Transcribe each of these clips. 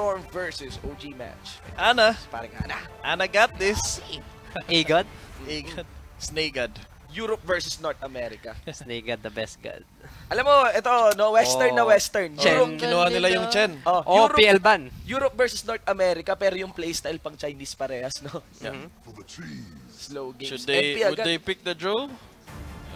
Storm versus OG match. Ana, Parang ana. Ana got this. A-God? Agad. Snagad. Europe versus North America. Snake God, the best God. Alam mo, ito, no, western na Oh. western. Chen. Europe, Kinuha nila yung Chen. oh, Oh, Europe, PL ban. Europe versus North America, pero yung playstyle pang Chinese parehas, no? Yeah. Mhm. Slow games. Should they, NP would agad. they pick the draw?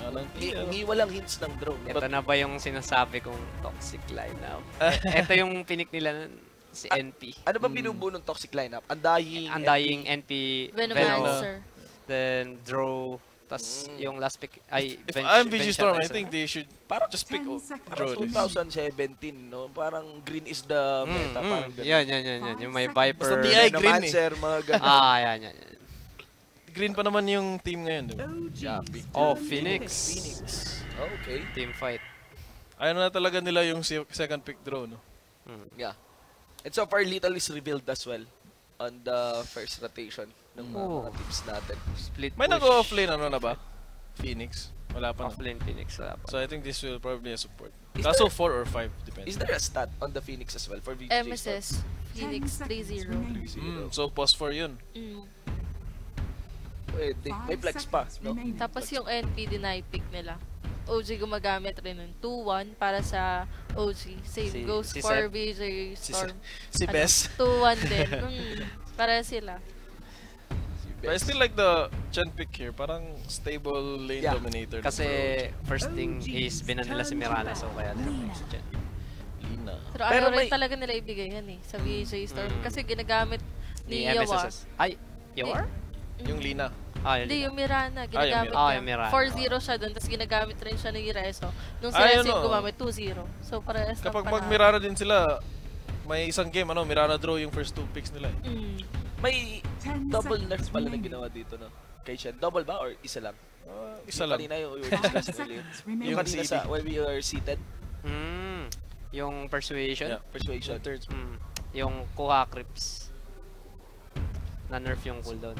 Alang Hi- Hingi walang hints ng drone. Ito na ba yung sinasabi kong toxic lineup? Ito yung pinik nila si NP. Ano ba binubuo ng toxic lineup? Undying. Ang dying NP, Venom Venom, Answer. then Draw, tas Mm. yung last pick ay If Bench- I'm VG Storm, I think they should Parang just pick o- Parang draw this. 2017, no? Parang green is the Mm, meta. mm, Parang ganun. yan, yan, yan, yan. Yung may Viper. Basta TI green eh. Answer, mga ganun. Ah, yan, yan, yan. Green pa naman yung team ngayon. Diba? Yapi. Oh, Phoenix. Phoenix. Okay. Team fight. Ayaw na talaga nila yung second pick draw, no? Mm. Yeah. And so far, little is revealed as well on the first rotation ng mga, Oh. mga teams natin. Split May nag-offlane ano na ba? Phoenix. Wala pa na. Offlane Phoenix. Wala pa. So I think this will probably a support. Is Kaso there- 4 or 5, depends. Is there a stat on the Phoenix as well for VGJ? MSS. Phoenix 3-0. Mm, so pause for yun. Mm. Pwede. May flex pa, no? Tapos yung NP deny pick nila. OG gumagamit rin ng 2-1 para sa OG. Same Si- goes si for Seb. VJ Si, Storm. si Ano, Bess. 2-1 din. Mm, para sila. But I still like the Chen pick here. Parang stable lane Yeah. dominator. Kasi first thing is binan nila si Mirana so kaya nila si Chen. Lina. Pero, Pero ano may- rin talaga nila ibigay yan eh. Sa VJ Storm. Mm. Kasi ginagamit Ni ni Yawa. MSSS. Ay, Yawar? Yung Lina. Ah, yun. Hindi, yung Mirana. Ah, yung Ginagamit Mirana. Ah, niya. yung Mirana. 4-0 siya doon. Tapos ginagamit rin siya ni Rezo. Nung si Rezo yung ano? gumamit, 2-0. So, parehas ng Kapag mag-Mirana din sila, may isang game, ano, Mirana draw yung first two picks nila eh. Mm. May double nerf pala na ginawa dito, no? Kay Shen. Double ba or isa lang? Ah, isa Yung lang. Kanina yung, yung discussing earlier. Yung kanina sa when we are seated, Mm, yung persuasion. Yeah. persuasion. Yung third. Mm, yung kuha creeps. Na-nerf yung cooldown.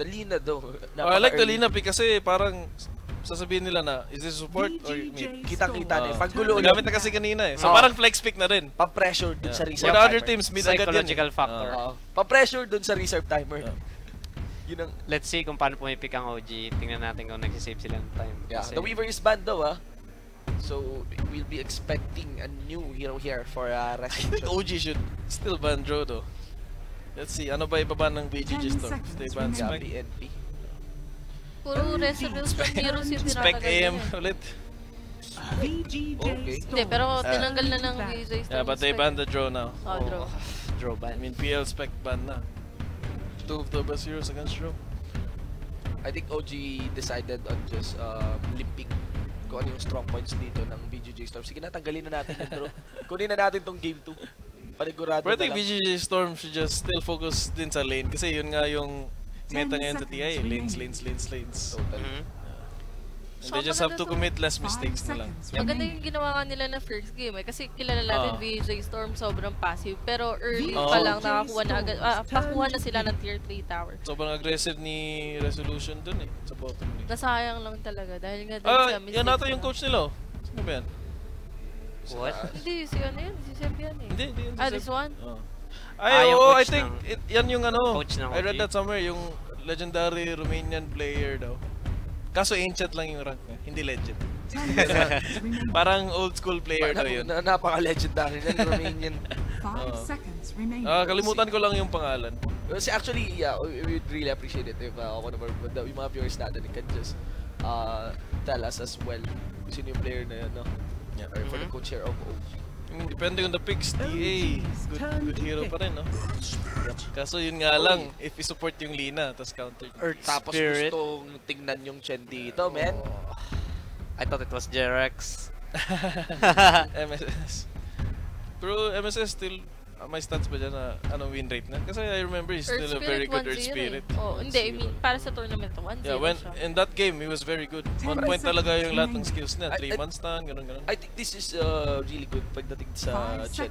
The Lina though. Oh, I like the. Lina kasi parang sasabihin nila na, is this support or mid? Kitang-kita na eh. Ah. Pag gulo Nagamit na kasi kanina eh. So Oo. parang flex pick na rin. Pa-pressure dun sa Yeah. reserve For the other timer. teams, mid agad. Psychological eh. factor. Ah. Oo. Pa-pressure dun sa reserve timer. Yun ang... Let's see kung paano pumipick ang OG. Tingnan natin kung nagsisave sila ng time. Yeah. Kasi- The Weaver is banned though, ah. So, we'll be expecting a new hero here for uh, I think. OG should still ban Draw though. Let's see, ano ba ibaban ng BGG Storm? Stay ban Spec? BNP. Puro resolution heroes yung Spec AM ulit. Okay. Hindi, pero Ah. tinanggal na ng VJ Storm. Yeah, but they banned the Draw now. Oh, draw. Draw I ban. mean, PL Spec ban na. Two of the best heroes against Draw. I think OG decided on just um, limping kung ano yung strong points dito ng BGJ Storm. Sige na, tanggalin na natin yung draw. Kunin na natin tong game 2. Panigurado But I think. BGG Storm should just still focus din sa lane kasi yun nga yung meta ngayon sa TI. eh. Lanes, lanes, lanes, lanes. Total. Mhm. And they So, just have to commit less mistakes na lang. Maganda yung ginawa nga nila na first game eh. Kasi kilala natin Ah. VJ Storm sobrang passive. Pero early pa lang nakakuha na agad. Ah, pakuha na sila ng tier 3 tower. Sobrang aggressive ni Resolution dun eh, sa bottom lane. Nasayang lang talaga. Dahil nga din Ah, sa yan mistakes ata yung nila. coach nila oh. Sino ba yan? What? Hindi, si ano yun? Si Seb yan eh. Hindi, hindi. Ah, si this Seb. one? Oh. Ah, Ay, yung oo, I coach think ng- it, yan yung ano. Coach ng I read OG. that somewhere, yung legendary Romanian player daw. Kaso ancient lang yung rank niya, hindi legend. Parang old school player daw yun. Na, napaka-legendary na yung Romanian. Oo. Ah, kalimutan ko lang yung pangalan. Kasi actually, yeah, we we would really appreciate it if uh, one of our, the, yung mga viewers natin can just uh, tell us as well kung sino yung player na yun, no? Yeah. Or for the Mhm. co-chair of OG. Depende on the picks, TA, good, good hero pa rin, no? Kaso yun nga lang, if i-support yung Lina, tapos counter. Earth Tapos Spirit. gustong tingnan yung Chen dito, man. I thought it was Jerex. MSS. Pero MSS still, may stats ba dyan na anong win rate na? Kasi I remember he's Earth still a very good 1-0 Earth Spirit. Eh. Oh, hindi, I mean, para sa tournament, 1-0 Yeah, when siya. in that game, he was very good. On point talaga yung lahat ng skills niya. I- 3 I- months stun, ganun ganun. I think this is uh, really good pagdating sa Chen.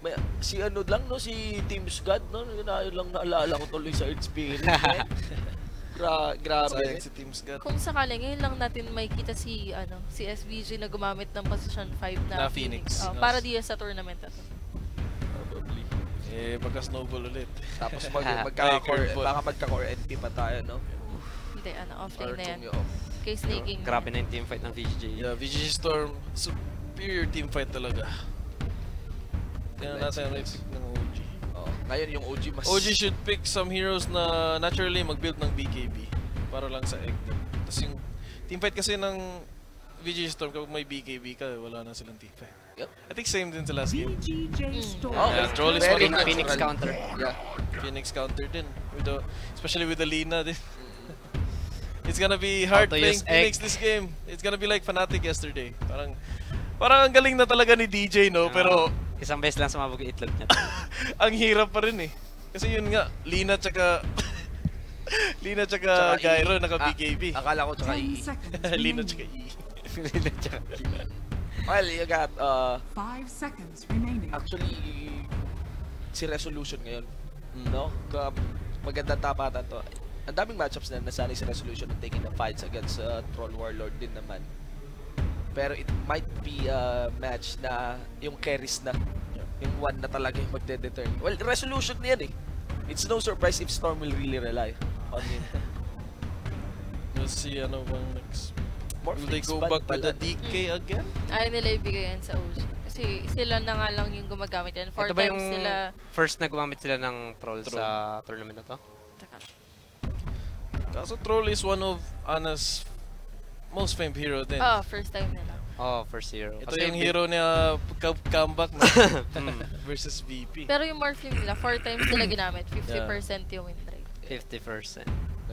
May, si ano lang, no? Si Team God, no? Yun na- yun lang naalala ko tuloy sa Earth Spirit, man. Gra grabe. Sayang si Team Scott. Kung sakali, ngayon lang natin makikita si ano si SVG na gumamit ng position 5 na, Na Phoenix. Oh, Yes. para di sa tournament na to. Eh, magka-snowball ulit. Tapos mag, magka-core, baka magka-core NP pa tayo, no? Hindi, ano, offlane na yan. Off. Kay snaking. Grabe na yung teamfight ng VGJ. Yeah, VGG Storm, superior team fight talaga. Tingnan natin ang pick ng OG. Oh, ngayon yung OG mas... OG should pick some heroes na naturally mag-build ng BKB para lang sa egg. Tapos yung teamfight kasi ng VGG Storm kapag may BKB ka, wala na silang teamfight. Yep. I think same din sa last game. Storm. Oh, Yeah, troll is very Phoenix, the- counter. Yeah. Phoenix counter din. With the, especially with the Lina din. It's gonna be hard Auto playing Phoenix egg. this game. It's gonna be like Fnatic yesterday. Parang parang ang galing na talaga ni DJ no, pero Isang beses lang sumabog yung itlog niya. ang hirap pa rin eh. Kasi yun nga, Lina tsaka Lina tsaka, Tsaka Gyro E. naka Ah, BKB. Akala ko tsaka 10 E. seconds Lina remaining. tsaka E. Well, you got, uh, 5 seconds remaining. actually, si Resolution ngayon. No? Ka- Magandang tapatan to. Ang daming matchups na nasanay si Resolution ng taking the fights against uh, Troll Warlord din naman. Pero it might be a match na yung carries na. Yung one na talaga yung magde-determine. Well, Resolution na yan eh. It's no surprise if Storm will really rely on him. We'll see ano bang next. More Will they go back to the DK again? Ayaw nila ibigay yan sa OG. Kasi sila na nga lang yung gumagamit yan. Four Ito ba times yung sila... first na gumamit sila ng troll Troll. sa tournament na to? Taka. Kaso Troll is one of Ana's most famed hero din. Oh, first time nila. Oh, first hero. Ito Kasi yung hero niya comeback na Mm, versus VP. Pero yung Morphling nila, four times nila ginamit. 50% yung win rate. 50%.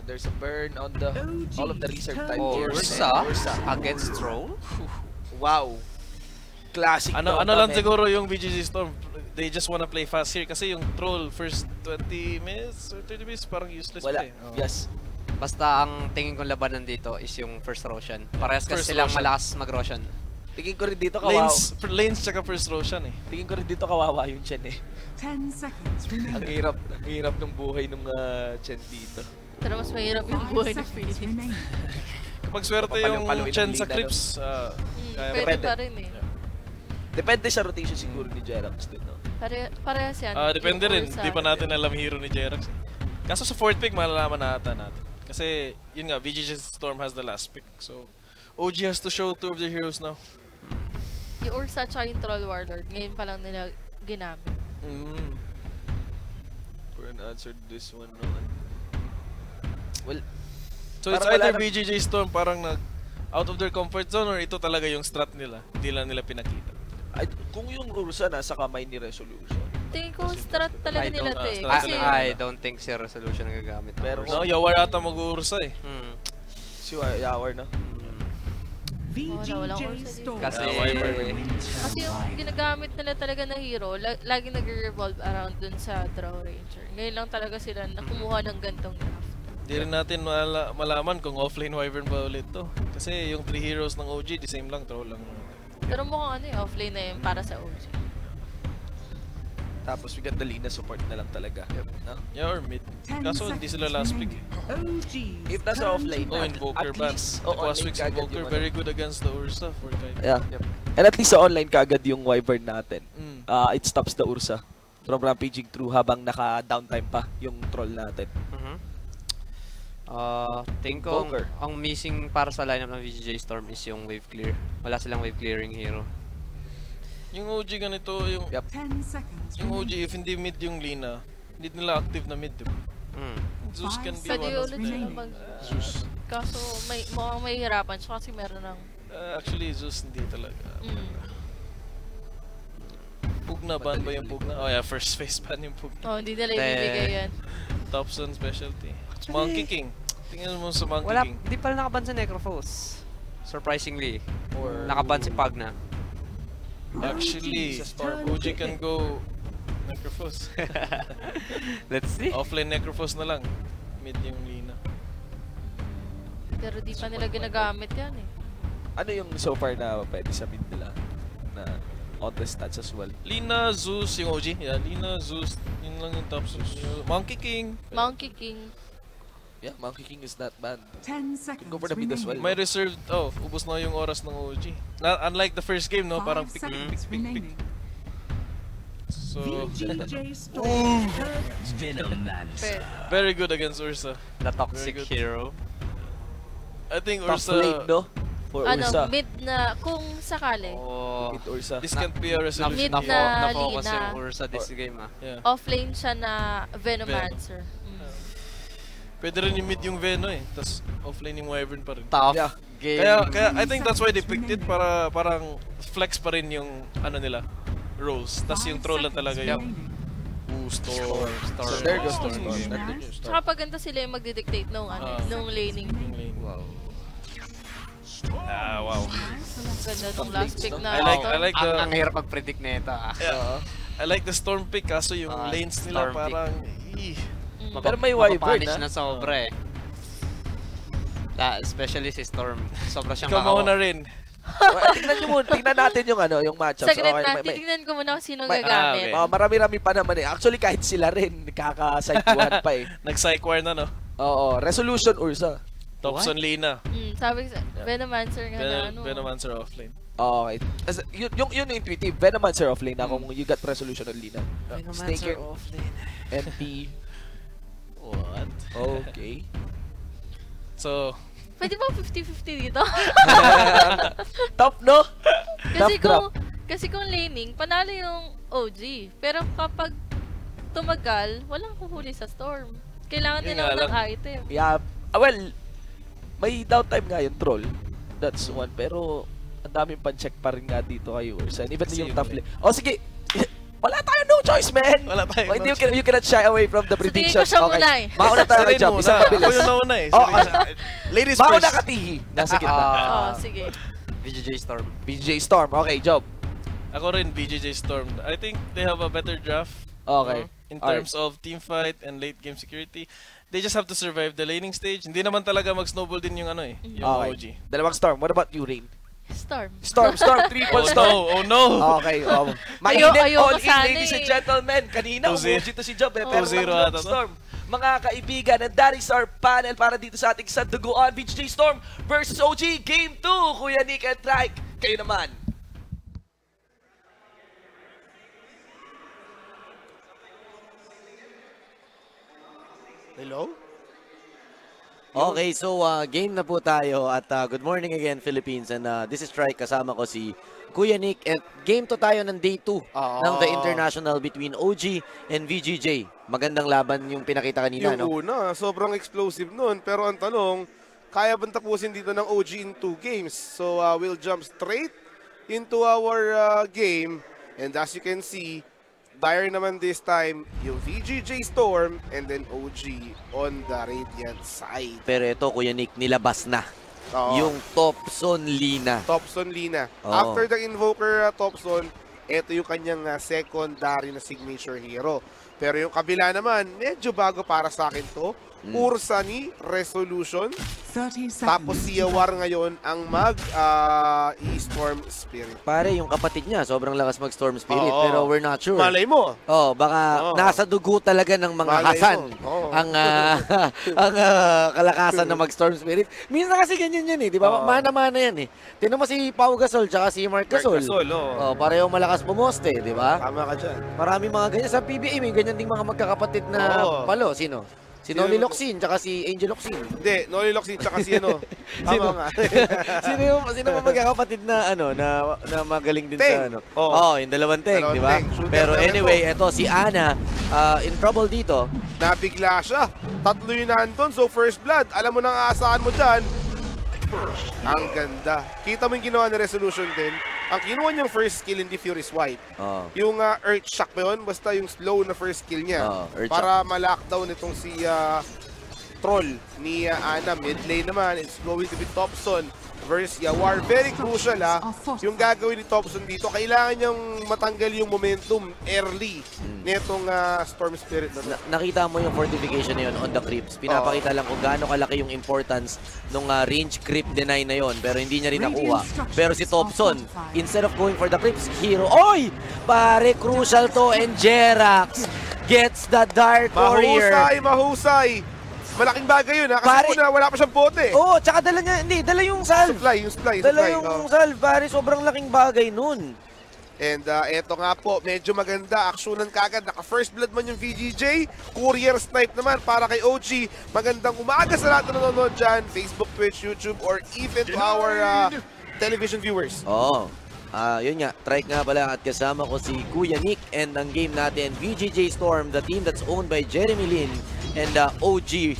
There's a burn on the OG all of the reserve type Oh. Ursa Ursa. against troll? Wow. Classic. Ano ano lang siguro yung BGG Storm, they just wanna play fast here kasi yung troll first 20 minutes or 30 minutes parang useless Wala. pa eh. Oo. Yes. Basta ang tingin kong labanan dito is yung first Roshan. Parehas kasi First silang Roshan. malakas mag-Roshan. Tingin ko rin dito kawawa. Lanes, for lanes tsaka first Roshan eh. Tingin ko rin dito kawawa yung Chen eh. 10 seconds Ang remaining. hirap, ang hirap ng buhay ng uh, Chen dito. Pero mas mahirap yung 5 buhay ng seconds Phoenix. Kapag swerte yung Chen sa ah, Hmm, kaya pwede Depende. pa rin eh. Depende sa rotation siguro ni Jerax din, no? Pare, parehas yan. Ah, depende rin. Hindi pa natin alam hero ni Jerax. Kaso sa fourth pick, malalaman na ata natin. Kasi, yun nga, VGG Storm has the last pick. So, OG has to show two of their heroes now. Yung Ursa at yung Troll Warlord, ngayon pa lang nila ginamit. Mm. Burn answered this one, no? Well, So, it's either na- BGG Storm parang nag out of their comfort zone or ito talaga yung strat nila. Hindi lang nila pinakita. I, kung yung Ursa nasa kamay ni Resolution, Tingin ko strat talaga I nila don't- to eh. I, Kasi talaga. I don't think si Resolution ang gagamit. Pero-. No, Yawar ata mag-uursa eh. Hmm. si Wa- Yawar, no? VGJ. Storm. Kasi, Wyvern. Kasi yung ginagamit nila talaga na hero, la- lagi nag-revolve around dun sa Draw Ranger. Ngayon lang talaga sila nakumuha ng gantong draft. Hindi rin natin mala- malaman kung offlane Wyvern ba ulit to. Kasi yung three heroes ng OG, the same lang, troll lang. Pero mukhang ano eh, offlane na yun para sa OG. Tapos we got the Lina support na lang talaga. No? Yeah, or mid. 10 Kaso hindi sila last pick eh. OG. If nasa offlane, Oh, at- Invoker at ban. least, oh, Aquaswix Invoker, yung very ano. good against the Ursa for Kai. Yeah. And at least sa online kagad yung Wyvern natin. Mm. Uh, it stops the Ursa from rampaging through habang naka-downtime pa yung troll natin. Mhm. Ah, tingin ko ang, ang missing para sa lineup ng VGJ Storm is yung wave clear. Wala silang wave clearing hero. Yung OG ganito, yung, Yep. 10 seconds yung OG, if hindi mid yung Lina, hindi nila active na mid, diba? Hmm. Zeus can be Pwede one of ulit sila them. mag... Zeus. Kaso may, mukhang may hirapan siya kasi meron ng... Uh, actually, Zeus hindi talaga. Mm. Pugna, ban ba yung Pugna? Oh yeah, first face ban yung Pugna. Oh, hindi nila ibibigay yan. Top Sun specialty. Monkey King. Tingnan mo sa Monkey Wala, King. di pala nakaban sa Necrophos. Surprisingly. Or Nakaban si Pagna. Actually. OG can go Necrophos. Let's see. Offline Necrophos na lang. Mid yung Lina. Pero di pa nila ginagamit yan eh. ano yung so far na pwede sa mid nila na on the stats as well? Lina, Zeus, yung OG. Yeah, Lina, Zeus. Yun lang yung top Zeus. Monkey King. Monkey King. Yeah, Monkey King is not bad. 10 seconds Go for the mid as well. remaining. May reserved, oh, ubos na yung oras ng OG. Na, unlike the first game, no? Parang pick, pick, pick, pick. So, So, VGJ Storm. Pero, very good against Ursa. The toxic hero. I think Top Ursa, lane, no? For ano, Ursa. mid na, kung sakali, Oh, Mid Ursa. this can't be a resolution. Mid na, here. na- yung Ursa this game ah. Yeah. offlane siya na Venomancer. Mm. Pwede rin yung mid yung Veno eh. Tapos offlane yung Wyvern pa rin. Tough Yeah. game. Kaya, kaya I think that's why they picked it para parang flex pa rin yung ano nila roles. Tapos yung troll lang talaga yung Ooh, Storm. Storm. So there goes. Nandun yung Storm. Tsaka pag ganito sila yung magdidictate nung, ano, Ah. nung laning. Wow. Ah, wow. Ganda nung Top last pick na. I like, ito. I like the, ang hirap mag-predict nito ah. yeah. I like the Storm pick kaso yung Ah, lanes nila Storm pick. Mm. Pero may Wyvern, Mapapunish ah. na sobra eh. La, especially si Storm. Sobra siyang Ikaw mauna rin. Oh, tingnan nyo muna, tingnan natin yung ano, yung matchups. Saglit Okay, na, may- titignan ko muna kung sino may- gagamit. ah, Oh, marami-rami pa naman eh. Actually, kahit sila rin, nakaka-side pa eh. Nag-psych war na no? Oo, Resolution Ursa. Thompson Lina. Mm, sabi ko, sa- Venomancer nga na Ven ano. Venomancer offlane. Okay. As, yun, yung, yun yung intuitive. Venomancer offlane na kung you got Resolution on Lina. Snaker, offlane. MP. What? Okay. So, Pwede ba 50-50 dito? Top, no? kasi Top kung, drop. kasi kung laning, panalo yung OG. Pero kapag tumagal, walang huhuli sa storm. Kailangan Yun nila nga ng lang. item. Yeah. Ah, well, may downtime nga yung troll. That's one. Pero, ang daming pan-check pa rin nga dito kay Ursa. And even Kasi yung yun top eh. lane. Oh, sige. Wala tayo no choice, man. Wala tayo Oh, no you, can, you cannot shy away from the So, tingin ko siya okay. muna eh. Mauna tayo kay muna. Isang mabilis. Ako yung nauna eh. Oh, Sige, siya- Ladies Mauna first. ka, Tihi. Nasa gitna. Ah. oh, sige. VGJ Storm. BJ Storm. Okay, Job. Ako rin, BJJ Storm. I think they have a better draft. Okay. no? In terms of team fight and late game security. They just have to survive the laning stage. Hindi naman talaga mag-snowball din yung ano eh. Yung Okay. OG. Dalawang Storm. What about you, Rain? Storm. Storm, Storm. Triple Oh Storm. no, oh no! Okay, um, Ayo- mainit ayoko all in, sana ladies and eh. gentlemen. Kanina, 2-0. umuji to si Job eh. Oh, Pero 2-0 tatlo ata to. Storm. Mga kaibigan, and that is our panel para dito sa ating Sanduguan. BJ Storm versus OG. Game 2. Kuya Nick and Trike. Kayo naman. Hello? Okay, so uh, game na po tayo at uh, good morning again Philippines and uh, this is Strike kasama ko si Kuya Nick at game to tayo ng day 2 Oo. ng the international between OG and VGJ. Magandang laban yung pinakita kanina, Yung no? una, sobrang explosive nun. Pero ang tanong, kaya bang tapusin dito ng OG in two games? So uh, we'll jump straight into our uh, game. And as you can see, dire naman this time yung VGJ Storm and then OG on the Radiant side. Pero ito, Kuya Nick, nilabas na Oo. yung Thompson Lina. Thompson Lina. Oo. After the Invoker uh, Thompson, ito yung kanyang uh, secondary na signature hero. Pero yung kabila naman, medyo bago para sa akin to. Mm. Ursa ni Resolution. 30 seconds. Tapos si Yawar ngayon ang mag uh, e-Storm Spirit. Pare, yung kapatid niya, sobrang lakas mag-Storm Spirit, Oo. pero we're not sure. Malay mo. Oh, baka Oo. nasa dugo talaga ng mga Malay Hasan mo. Oo. ang ah, ang ah, kalakasan ng mag-Storm Spirit. Minsan kasi ganyan yan eh, di ba? Oo. Mana-mana yan eh. Tinan mo si Pau Gasol tsaka si Mark Gasol. Gasol, oo. Oh, pareho malakas pumoste, di ba? Tama ka dyan. Marami mga ganyan sa PBA, may ganyan ding mga magkakapatid na Oo. palo. Sino? Si Noli Locsin tsaka si Angel Locsin. Hindi, Noli Loxin tsaka si ano. Sino? Nga. sino yung sino mga magkakapatid na ano na na magaling din sa ano? Oo. Oh, yung dalawang teng, Dalawang di ba? Pero anyway, eto si Ana ah, in trouble dito. Nabigla siya. Tatlo yun nandun. So first blood, alam mo nang aasahan mo dyan. Ang ganda. Kita mo yung ginawa ni Resolution din. Ang kinuha niyang first skill hindi Fury Swipe. Oh. Yung uh, Earth Shock ba yun? Basta yung slow na first skill niya. Earth para ma-lockdown itong si ah, Troll ni ah, Ana. Mid lane naman, it's going to be Thompson versus Yawar. Very crucial ha. Yung gagawin ni Thompson dito, kailangan niyang matanggal yung momentum early netong ah, Storm Spirit na. Na- nakita mo yung fortification na yun on the creeps. Pinapakita lang kung gaano kalaki yung importance nung ah, range creep deny na yon pero hindi niya rin nakuha. Pero si Thompson, instead of going for the creeps, hero. Oy! Pare, crucial to and Jerax gets the Dark Warrior. Mahusay, mahusay. Malaking bagay yun ha. Kasi Pare- una, wala pa siyang bote. Oo, oh, tsaka dala niya, hindi, dala yung salve. Supply, yung supply, Dala supply. yung oh. salve, pare, sobrang laking bagay nun. And uh, eto nga po, medyo maganda. Aksyonan kagad. Naka first blood man yung VGJ. Courier snipe naman para kay OG. Magandang umaga sa lahat na nanonood dyan. Facebook, Twitch, YouTube, or even to our uh, television viewers. Oo. Ah, yun nga, trike nga pala at kasama ko si Kuya Nick and ang game natin, VGJ Storm, the team that's owned by Jeremy Lin and uh, OG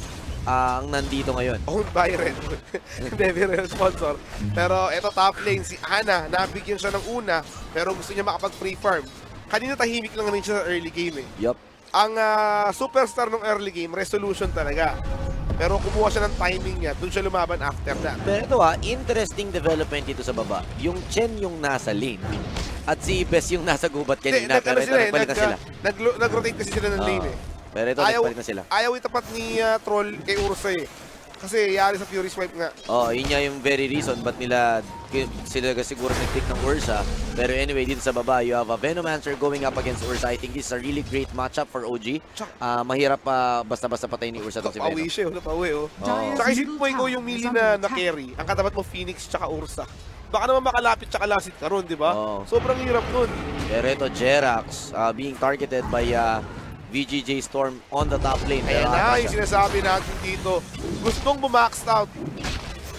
ah, ang nandito ngayon. Owned by Red Bull. Real sponsor. Pero eto top lane, si Ana, nabigyan siya ng una, pero gusto niya makapag-free farm. Kanina tahimik lang rin siya sa early game eh. Yup. Ang ah, superstar ng early game, resolution talaga. Pero kumuha siya ng timing niya, dun siya lumaban after that. Pero ito ah, interesting development dito sa baba. Yung Chen yung nasa lane at si Bes yung nasa gubat kanina. Hindi, pero ito, sila eh, nag, sila. nag- nag-rotate kasi sila ng Oo. lane eh. Pero ito, Ayaw, nagpalit na sila. ayaw itapat ni ah, Troll kay Ursa eh. Kasi yari sa Fury Swipe nga. Oh, yun nga yung very reason ba't nila sila siguro nag-pick ng Ursa. Pero anyway, dito sa baba, you have a Venomancer going up against Ursa. I think this is a really great matchup for OG. Ah, mahirap pa basta-basta patay ni Ursa tong si Venom. Pauwi siya, wala pauwi oh. Oo. Tsaka isip mo yung melee na, na carry. Ang katapat mo Phoenix tsaka Ursa. Baka naman makalapit tsaka lasit ka ron, di ba? Oo. Sobrang hirap nun. Pero ito, Jerax ah, being targeted by ah, VGJ Storm on the top lane. Ayan na yung sinasabi natin dito. Gustong bumax out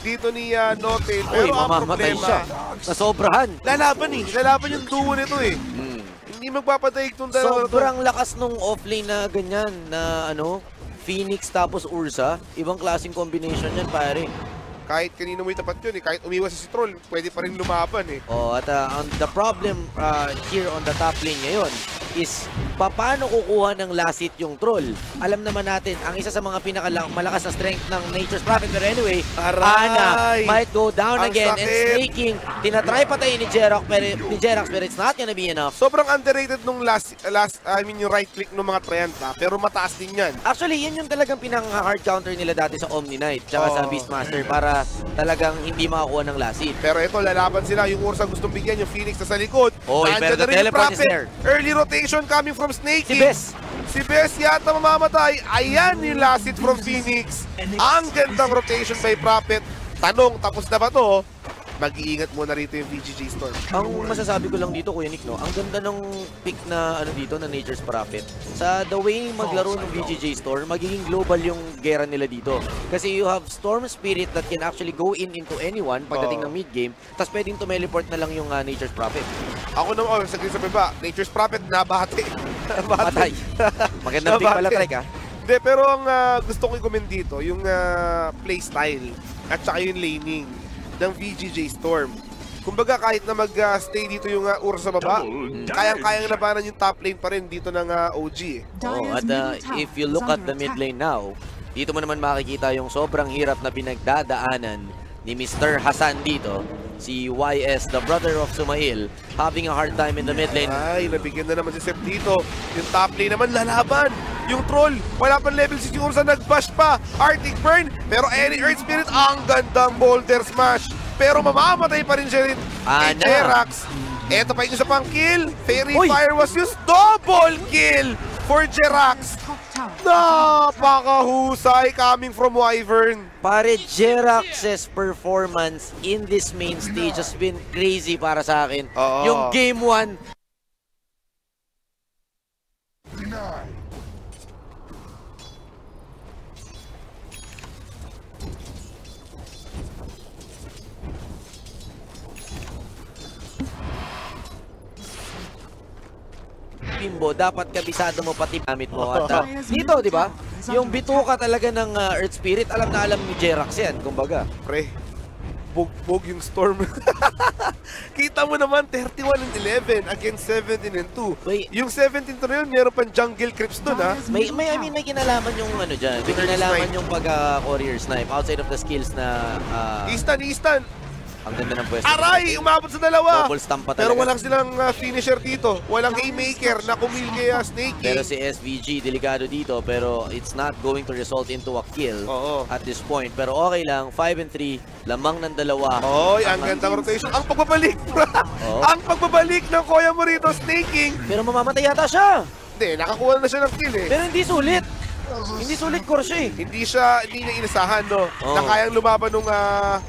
dito ni uh, Note. Uy, Pero ang mamamatay problema, siya. Nasobrahan. lalaban eh. Lalaban yung duo nito eh. Hmm. Hindi magpapatay itong dalawa. Sobrang lakas nung offlane na ganyan na ano, Phoenix tapos Ursa. Ibang klaseng combination yan, pare. Kahit kanino mo itapat yun eh. Kahit umiwas si Troll, pwede pa rin lumaban eh. Oh, at uh, on the problem uh, here on the top lane ngayon is paano kukuha ng last hit yung troll. Alam naman natin, ang isa sa mga pinakamalakas na strength ng Nature's Prophet. Pero anyway, Aray! Ana might go down Ang again and sakit! snaking. Tinatry patayin ni Jerax pero, ni Jerax pero it's not gonna be enough. Sobrang underrated nung last, last I mean yung right click ng mga Treant ha. Pero mataas din yan. Actually, yan yung talagang pinaka-hard counter nila dati sa Omni Knight tsaka sa Oo. Beastmaster para talagang hindi makakuha ng last hit. Pero ito, lalaban sila. Yung Ursa gustong bigyan, yung Phoenix na sa likod. Nandyan pero the teleport is there. Early rotation coming from Snake. Si Bes, Si Bes yata mamamatay. Ayan yung last hit from Phoenix. Ang gandang rotation by Prophet. Tanong, tapos na ba to? Mag-iingat muna rito yung VGG Storm. Ang masasabi ko lang dito, Kuya Nick, no, ang ganda ng pick na ano dito na Nature's Prophet. Sa the way maglaro ng VGJ Storm, magiging global yung gera nila dito. Kasi you have Storm Spirit that can actually go in into anyone pagdating Oo. ng mid game, tapos pwedeng tumeleport na lang yung uh, Nature's Prophet. Ako naman, oh, saglit sa baba. Nature's Prophet, nabate. Patay. Magandang pick pala. Trek, ah. Hindi, pero ang ah, gusto ko i-comment dito, yung ah, playstyle at saka yung laning ng VGJ Storm. Kumbaga kahit na mag-stay dito yung uh, Ursa sa baba, kayang-kayang labanan yung top lane pa rin dito ng ah, OG Dire's at uh, if you look at the mid lane now, dito mo naman makikita yung sobrang hirap na pinagdadaanan ni Mr. Hassan dito. Si YS, the brother of Sumail, having a hard time in the mid lane. Ay, nabigyan na naman si Sep dito. Yung top lane naman, lalaban. Yung troll, wala pang level 6 yung Ursa, nag-bash pa. Arctic Burn, pero any Earth Spirit, ang gandang Boulder Smash. Pero mamamatay pa rin siya rin Ana. Jerax. Eto pa yung isa pang kill. Fairy Uy! Fire was used. Double kill for Jerax. Napakahusay coming from Wyvern. Pare, Jerax's performance in this main stage has been crazy para sa akin. Oo. Yung game 1, Bimbo, dapat kabisado mo pati gamit mo. At uh, dito, di ba? Yung bituka talaga ng uh, Earth Spirit, alam na alam ni Jerax yan, kumbaga. Pre, bugbog yung Storm. Kita mo naman, 31 and 11 against 17 and 2. Wait. Yung 17 to na yun, meron pang jungle creeps dun ha. May, may, I mean, may kinalaman yung ano dyan. May kinalaman snipe. yung pag-courier snipe outside of the skills na uh, Eastan, Eastan. Ang ganda ng pwesto. Aray! Umabot sa dalawa. Double stamp pa talaga. Pero walang silang uh, finisher dito. Walang haymaker na kumil kay uh, Snake. Pero si SVG, delikado dito, pero it's not going to result into a kill Oo. at this point. Pero okay lang, 5 and 3, lamang ng dalawa. Oy, ang gandang rotation. Ang pagbabalik. Ang pagbabalik ng Koya Morito snaking. Pero mamamatay yata siya. Hindi, nakakuha na siya ng kill eh. Pero hindi sulit. Hindi sulit course eh. Hindi siya, hindi niya inasahan, no? Oo. Na kayang lumaban nung, ah,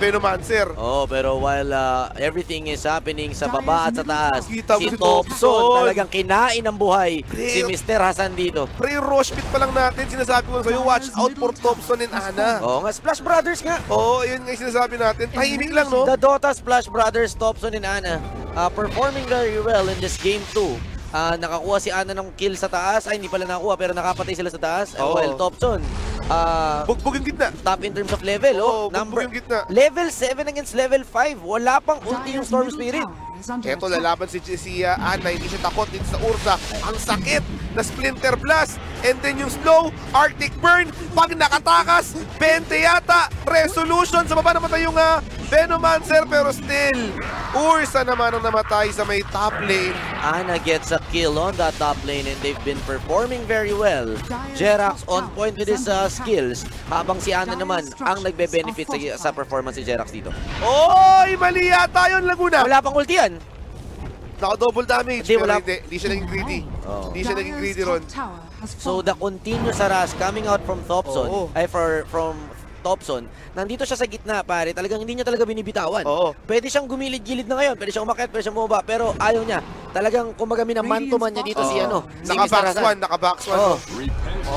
Venomancer. Oh, pero while uh, everything is happening sa baba at sa taas, Kita si si Thompson talagang kinain ng buhay si Mr. Hassan dito. Pre, rush pit pa lang natin. Sinasabi ko sa'yo, watch out for Thompson and Ana. Oo nga, Splash Brothers nga. Oo, yun nga sinasabi natin. Tahimik lang, no? The Dota Splash Brothers, Thompson and Ana, uh, performing very well in this game 2. Ah, nakakuha si Ana ng kill sa taas. Ay, hindi pala nakakuha, pero nakapatay sila sa taas. Oo. While Thompson, ah, Bugbog yung gitna. top in terms of level. Oh, Oo, number, bugbog yung gitna. level 7 against level 5. Wala pang ulti yung Storm Spirit. Eto, lalaban si, si uh, Ana, hindi siya takot dito sa Ursa. Ang sakit na Splinter Blast. And then yung slow, Arctic Burn. Pag nakatakas, 20 yata. Resolution. Sa baba namatay yung uh, Venomancer. Pero still, Ursa naman ang namatay sa may top lane. Ana gets a kill on that top lane and they've been performing very well. Jerax on point with his uh, skills habang si Ana naman ang nagbe-benefit sa, sa performance si Jerax dito. Oy! Mali yata yun, Laguna. Wala pang ulti yan. Naka-double damage. Hindi, wala- hindi, hindi siya naging greedy. Oo. Hindi siya naging greedy ron. So the continuous harass coming out from Thompson, Oo. ay for from Thompson, nandito siya sa gitna pare, talagang hindi niya talaga binibitawan. Oo. Pwede siyang gumilid-gilid na ngayon, pwede siyang umakyat, pwede siyang bumaba, pero ayaw niya. Talagang kumaga minaman to man niya dito si Oo. ano, si Naka Mr. box Hassan. one, naka box one. Oo.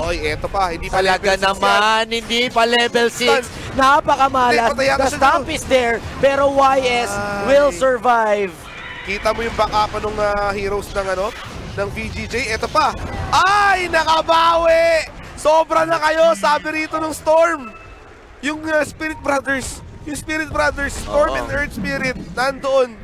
Oy, eto pa, hindi pa Talaga level six yan. naman, hindi pa level 6. Stun. Napakamalas. The stomp is there, pero YS Ay. will survive. Kita mo yung backup ng ah, heroes ng ano, ng VGJ. Eto pa. Ay, nakabawi! Sobra na kayo, sabi rito ng Storm. Yung ah, Spirit Brothers. Yung Spirit Brothers, Storm Oo. and Earth Spirit, nandoon.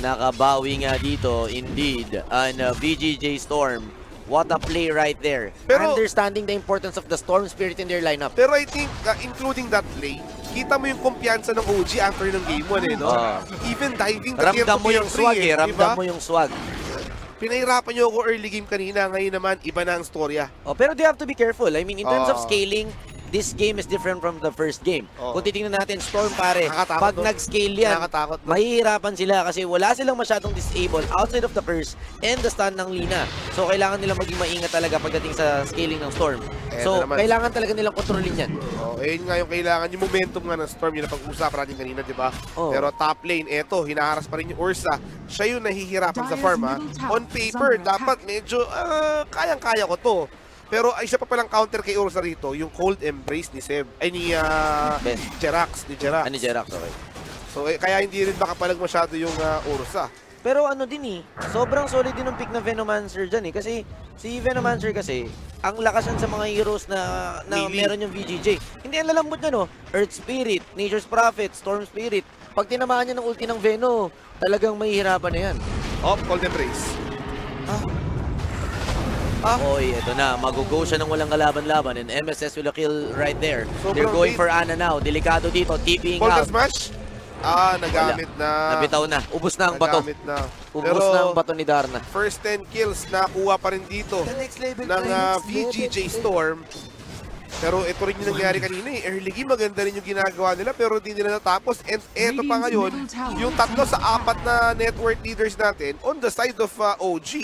Nakabawi nga dito, indeed, an uh, VGJ Storm. What a play right there. Pero- Understanding the importance of the Storm Spirit in their lineup. Pero I think, ah, including that play, kita mo yung kumpiyansa ng OG after ng game 1 eh, no? Ah. Even diving the Ramdam mo yung swag eh, di ramdam ba? mo yung swag. Pinahirapan nyo ako early game kanina, ngayon naman, iba na ang storya. Oh, pero they have to be careful. I mean, in terms of Oo. scaling, this game is different from the first game. Oo. Kung titingnan natin, Storm pare, Nakakatakot, pag no? nag-scale yan, Nakakatakot, mahihirapan sila kasi wala silang masyadong disable outside of the curse and the stun ng Lina. So, kailangan nila maging maingat talaga pagdating sa scaling ng Storm. Eto So, naman. kailangan talaga nilang kontrolin yan. Oh, ayun nga yung kailangan, yung momentum nga ng Storm, yun ang pag-usap natin kanina, di ba? Oo. Pero top lane, eto, hinaharas pa rin yung Ursa. Siya yung nahihirapan sa farm, ha? On paper, dapat medyo, ah, kayang-kaya ko to. Pero ay isa pa palang counter kay Ursa rito, yung cold embrace ni Seb. Ay ni ah, Ben. Jerax, ni Jerax. Ano, Jerax, okay. So eh, kaya hindi rin makapalag masyado yung ah, Ursa. Pero ano din eh, sobrang solid din ng pick na Venomancer dyan eh. Kasi si Venomancer kasi, ang lakas yan sa mga heroes na, na Melee. meron yung VGJ. Hindi ang lalambot niya no, Earth Spirit, Nature's Prophet, Storm Spirit. Pag tinamaan niya ng ulti ng Veno, talagang mahihirapan na yan. Oh, cold embrace. Ah. Oy, eto na, mag-go siya ng walang kalaban-laban and MSS will kill right there. Sobrang They're going bait. for Ana now. Delikado dito, TPing out. smash? Ah, nagamit na. Nabitaw na, ubos na ang bato. Nagamit na. Ubos na ang bato ni Darna. first 10 kills nakuha pa rin dito ng ah, VGJ Storm. Pero ito rin yung nangyari kanina eh. Early game, maganda rin yung ginagawa nila pero di nila natapos. And eto pa ngayon, yung tatlo sa apat na network leaders natin on the side of ah, OG.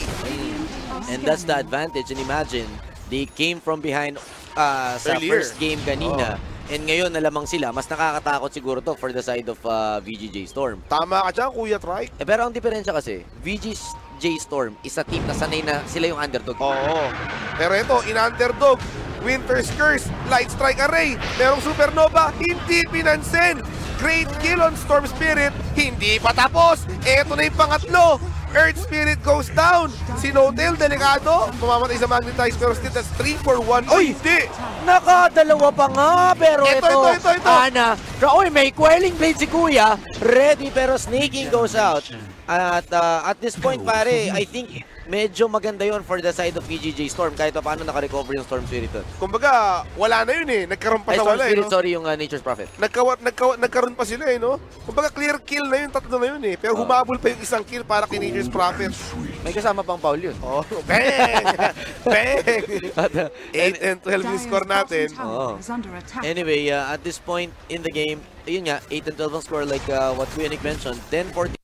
And that's the advantage. And imagine, they came from behind uh, sa Earlier. first game kanina. And ngayon, nalamang sila. Mas nakakatakot siguro to for the side of uh, VGJ Storm. Tama ka dyan, Kuya Trike. Eh, pero ang diferensya kasi, VGJ Storm is a team na sanay na sila yung underdog. Oo. Pero ito, in underdog, Winter's Curse, Light Strike Array, merong Supernova, hindi pinansin. Great kill on Storm Spirit, hindi pa tapos. Ito na yung pangatlo. Earth Spirit goes down. Si Notel, delikado. Mamamatay sa Magnetize, pero still, that's 3 for 1. Oy, hindi! Nakadalawa pa nga, pero Ito, ito, ito, ito, ito. Ana, oy, may quelling blade si Kuya, ready pero sneaking goes out. At uh, at this point pare, I think medyo maganda yon for the side of VGJ Storm kahit pa paano naka-recover yung Storm Spirit doon. Kumbaga, wala na yun eh. Nagkaroon pa Ay, Storm wala eh. Spirit, No? sorry, yung uh, Nature's Prophet. Nagkawa, nagkawa, nagkaroon pa sila eh, no? Kumbaga, clear kill na yun, tatlo na yun eh. Pero humabol pa yung isang kill para kay Nature's Prophet. May kasama pang foul yun. Oh, bang! bang! At, uh, 8 and 12 yung score natin. Oo. Anyway, uh, at this point in the game, ayun nga, 8 and 12 ang score like uh, what Kuya Nick mentioned. 10-14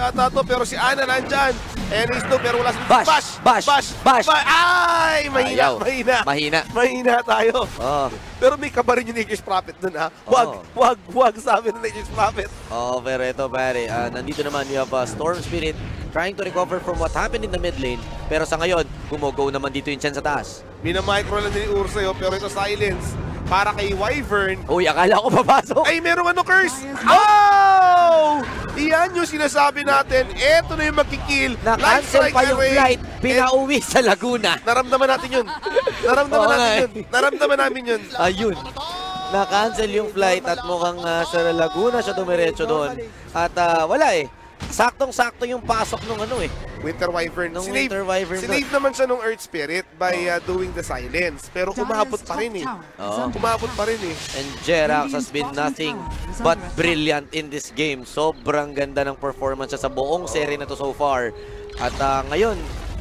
yata to, pero si Ana nandyan. Ayan is no, pero wala si Bash! Bash! Bash! Ba- Ay! Mahina, Ayaw. mahina. Mahina. Mahina tayo. Oh. Pero may kabarin yung Nature's Prophet dun ha. Wag, Oo. wag, wag sabi ng Nature's Prophet. Oh, pero ito pare, ah, nandito naman you have uh, Storm Spirit trying to recover from what happened in the mid lane. Pero sa ngayon, gumogo naman dito yung Chen sa taas. Minamicro lang ni Ursa yun, pero ito silence para kay Wyvern. Uy, akala ko papasok. Ay, merong ano, curse! Oh! Iyan yung sinasabi natin. Ito na yung magkikill. Na-cancel pa yung flight, pinauwi sa Laguna. Naramdaman natin yun. Naramdaman Oo natin nga yun. eh. Naramdaman namin yun. Ayun. Na-cancel yung flight at mukhang ah, sa Laguna siya dumiretso doon. At ah, wala eh. Saktong-sakto yung pasok nung ano eh. Winter Wyvern. Nung Sinave- Winter Wyvern Sinave naman siya nung Earth Spirit by uh, doing the silence. Pero umabot pa rin eh. under Umabot pa rin eh. And Jerax has been nothing but brilliant in this game. Sobrang ganda ng performance niya sa buong serye na to so far. At ah, ngayon,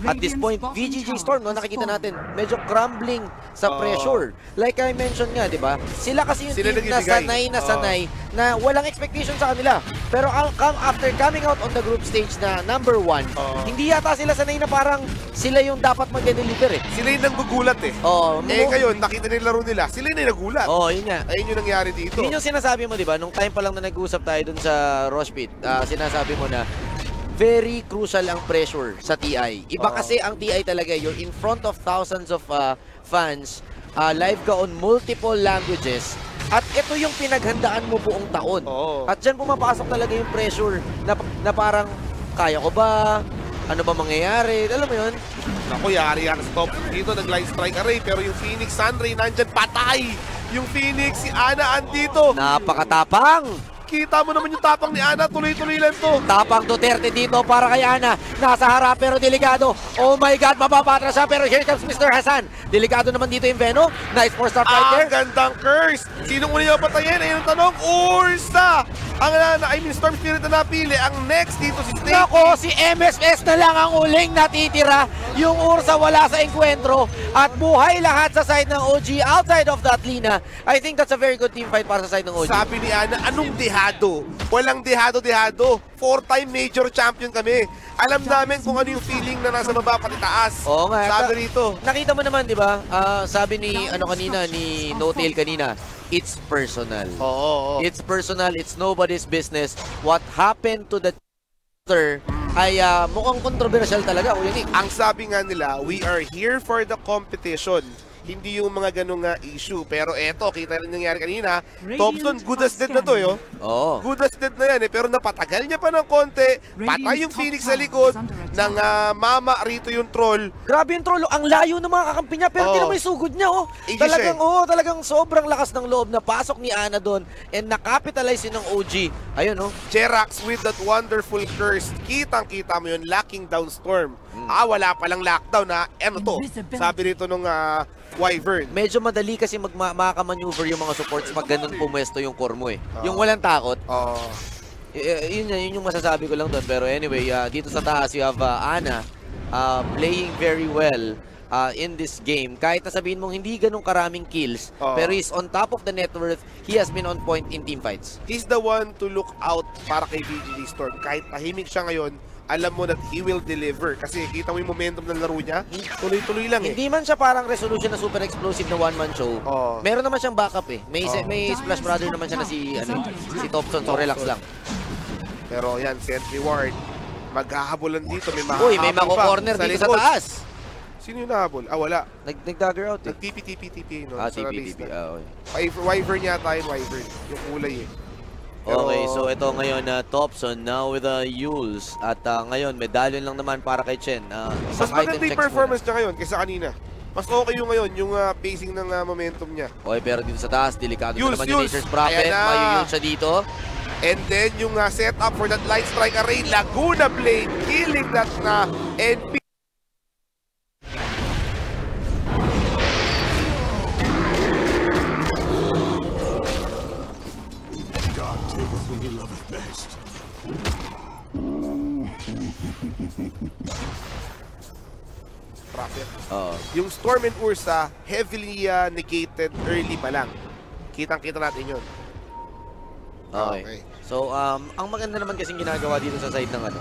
at this point, VGG Storm, no, nakikita natin, medyo crumbling sa Oo. pressure. Like I mentioned nga, di ba? Sila kasi yung Sila team na sanay na Oo. sanay na walang expectation sa kanila. Pero come after coming out on the group stage na number one, Oo. hindi yata sila sanay na parang sila yung dapat mag-deliver eh. Sila yung nanggugulat eh. Oh, Eh ngayon, nakita nila laro nila. Sila yung nagulat. Oh, yun nga. Ayun yung nangyari dito. Yun yung sinasabi mo, di ba? Nung time pa lang na nag-usap tayo dun sa Rosh Pit, ah, sinasabi mo na very crucial ang pressure sa TI. Iba kasi ang TI talaga, you're in front of thousands of ah, fans, ah, live ka on multiple languages, at ito yung pinaghandaan mo buong taon. Oo. At dyan pumapasok talaga yung pressure na, na parang, kaya ko ba? Ano ba mangyayari? Alam mo yun? Ako, yari yan sa top dito, nag-line strike array. Pero yung Phoenix Sunray, nandyan patay. Yung Phoenix, si Ana andito. Napakatapang! Kita mo naman yung tapang ni Ana, tuloy-tuloy lang to. Tapang Duterte dito para kay Ana. Nasa harap pero delikado. Oh my God, mapapatras siya pero here comes Mr. Hassan. Delikado naman dito yung Veno. Nice four star Ang fighter. gandang curse. Sinong una niya patayin? Ayun ang tanong. Ursa! Ang na, I mean, Storm Spirit na napili. Ang next dito si Snake. Nako, si MSS na lang ang uling natitira. Yung Ursa wala sa enkwentro. At buhay lahat sa side ng OG outside of that Lina. I think that's a very good team fight para sa side ng OG. Sabi ni Ana, anong dehado? Walang dehado-dehado. Four-time major champion kami. Alam namin kung ano yung feeling na nasa baba pati taas. Oo nga. Sabi rito. Nakita mo naman, di ba? Ah, sabi ni ano kanina, ni No Tail kanina, it's personal. Oo, oo. It's personal, it's nobody's business. What happened to the Twitter ay ah, mukhang controversial talaga, Kuya Nick. Ang sabi nga nila, we are here for the competition. Hindi yung mga ganong nga issue. Pero eto, kita rin nangyari kanina. Thompson, good as dead na to, yo. Oo. Good as dead na yan eh. Pero napatagal niya pa ng konti. Patay yung Phoenix sa likod. Ng ah, mama, rito yung troll. Grabe yung troll. Ang layo ng mga kakampi niya, pero mo yung sugod niya, oh. Talagang, siya oh, talagang sobrang lakas ng loob na pasok ni Ana doon and nakapitalize yun ng OG. Ayun, oh. Jerax with that wonderful curse. Kitang-kita mo yun, locking down Hmm. Ah, wala palang lockdown na. Ano to? Sabi rito nung ah, Wyvern. Medyo madali kasi mag makamaneuver yung mga supports pag ganun pumwesto yung core mo, eh. Yung walang takot, Oh. Y- y- yun, yun yung masasabi ko lang doon. Pero anyway, uh, dito sa taas, you have uh, Ana uh, playing very well uh, in this game. Kahit na sabihin mong hindi ganun karaming kills, Oo. pero he's on top of the net worth. He has been on point in team fights. He's the one to look out para kay VGD Storm. Kahit tahimik siya ngayon, alam mo that he will deliver. Kasi kita mo yung momentum ng laro niya, tuloy-tuloy lang eh. Hindi man siya parang resolution na super explosive na one-man show. Oo. Meron naman siyang backup eh. May, Oo. may splash brother naman siya na si, ano, si Thompson. So relax lang. Pero yan, Sentry Ward. Maghahabulan dito. May Uy, may mahahabol mako-corner dito sa taas. Sino yung nahabol? Ah, wala. Nag, nag-dagger out eh. Nag-TP-TP-TP. No? Ah, TP, TP. Ah, okay. Wyver- Wyvern yata yun, Wyvern. Yung kulay eh. Okay, so ito ngayon na Thompson now with the Yules at ah, ngayon medallion lang naman para kay Chen. Uh, Mas maganda yung performance niya ngayon kaysa kanina. Mas okay yung ngayon, yung ah, pacing ng ah, momentum niya. Okay, pero dito sa taas, delikado na Yules, naman yung Yules. Nature's Prophet. Na. Mayuyul siya dito. And then yung uh, setup for that light strike array, Laguna Blade, killing that na NP. Prophet. Oo. Yung Storm and Ursa, heavily uh, negated early pa lang. Kitang-kita natin yun. Okay. So, um, ang maganda naman kasing ginagawa dito sa side ng ano,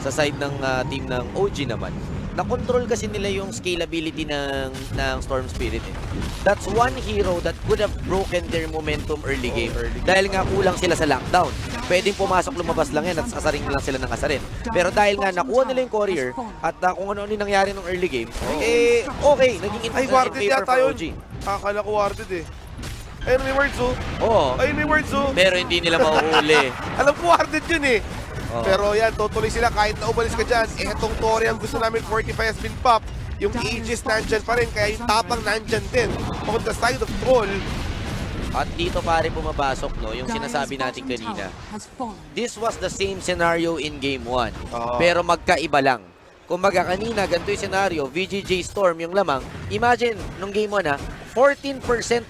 sa side ng ah, team ng OG naman, na-control kasi nila yung scalability ng, ng Storm Spirit. Eh. That's one hero that could have broken their momentum early game. Dahil nga kulang sila sa lockdown. Pwedeng pumasok, lumabas lang yan at asaring lang sila ng asarin. Pero dahil nga nakuha nila yung courier at ah, kung ano-ano nangyari nung early game, eh, okay, naging in, Ay, in warded favor for. OG. Akala ko warded eh. Ayun, may words oh. Oo. Ayun, may words oh. Pero hindi nila mauuli. Alam ko warded yun eh. Oo. Pero yan, tutuloy sila kahit na umalis ka dyan. Eh, itong Tori ang gusto namin, 45 has been pop. Yung Aegis nandyan pa rin, kaya yung tapang nandyan din. On the side of Troll, At dito pare pumapasok no, yung sinasabi natin kanina. This was the same scenario in game 1. Oo. Pero magkaiba lang. Kumbaga kanina, ganito yung scenario, VGJ Storm yung lamang. Imagine, nung game 1 ha, 14%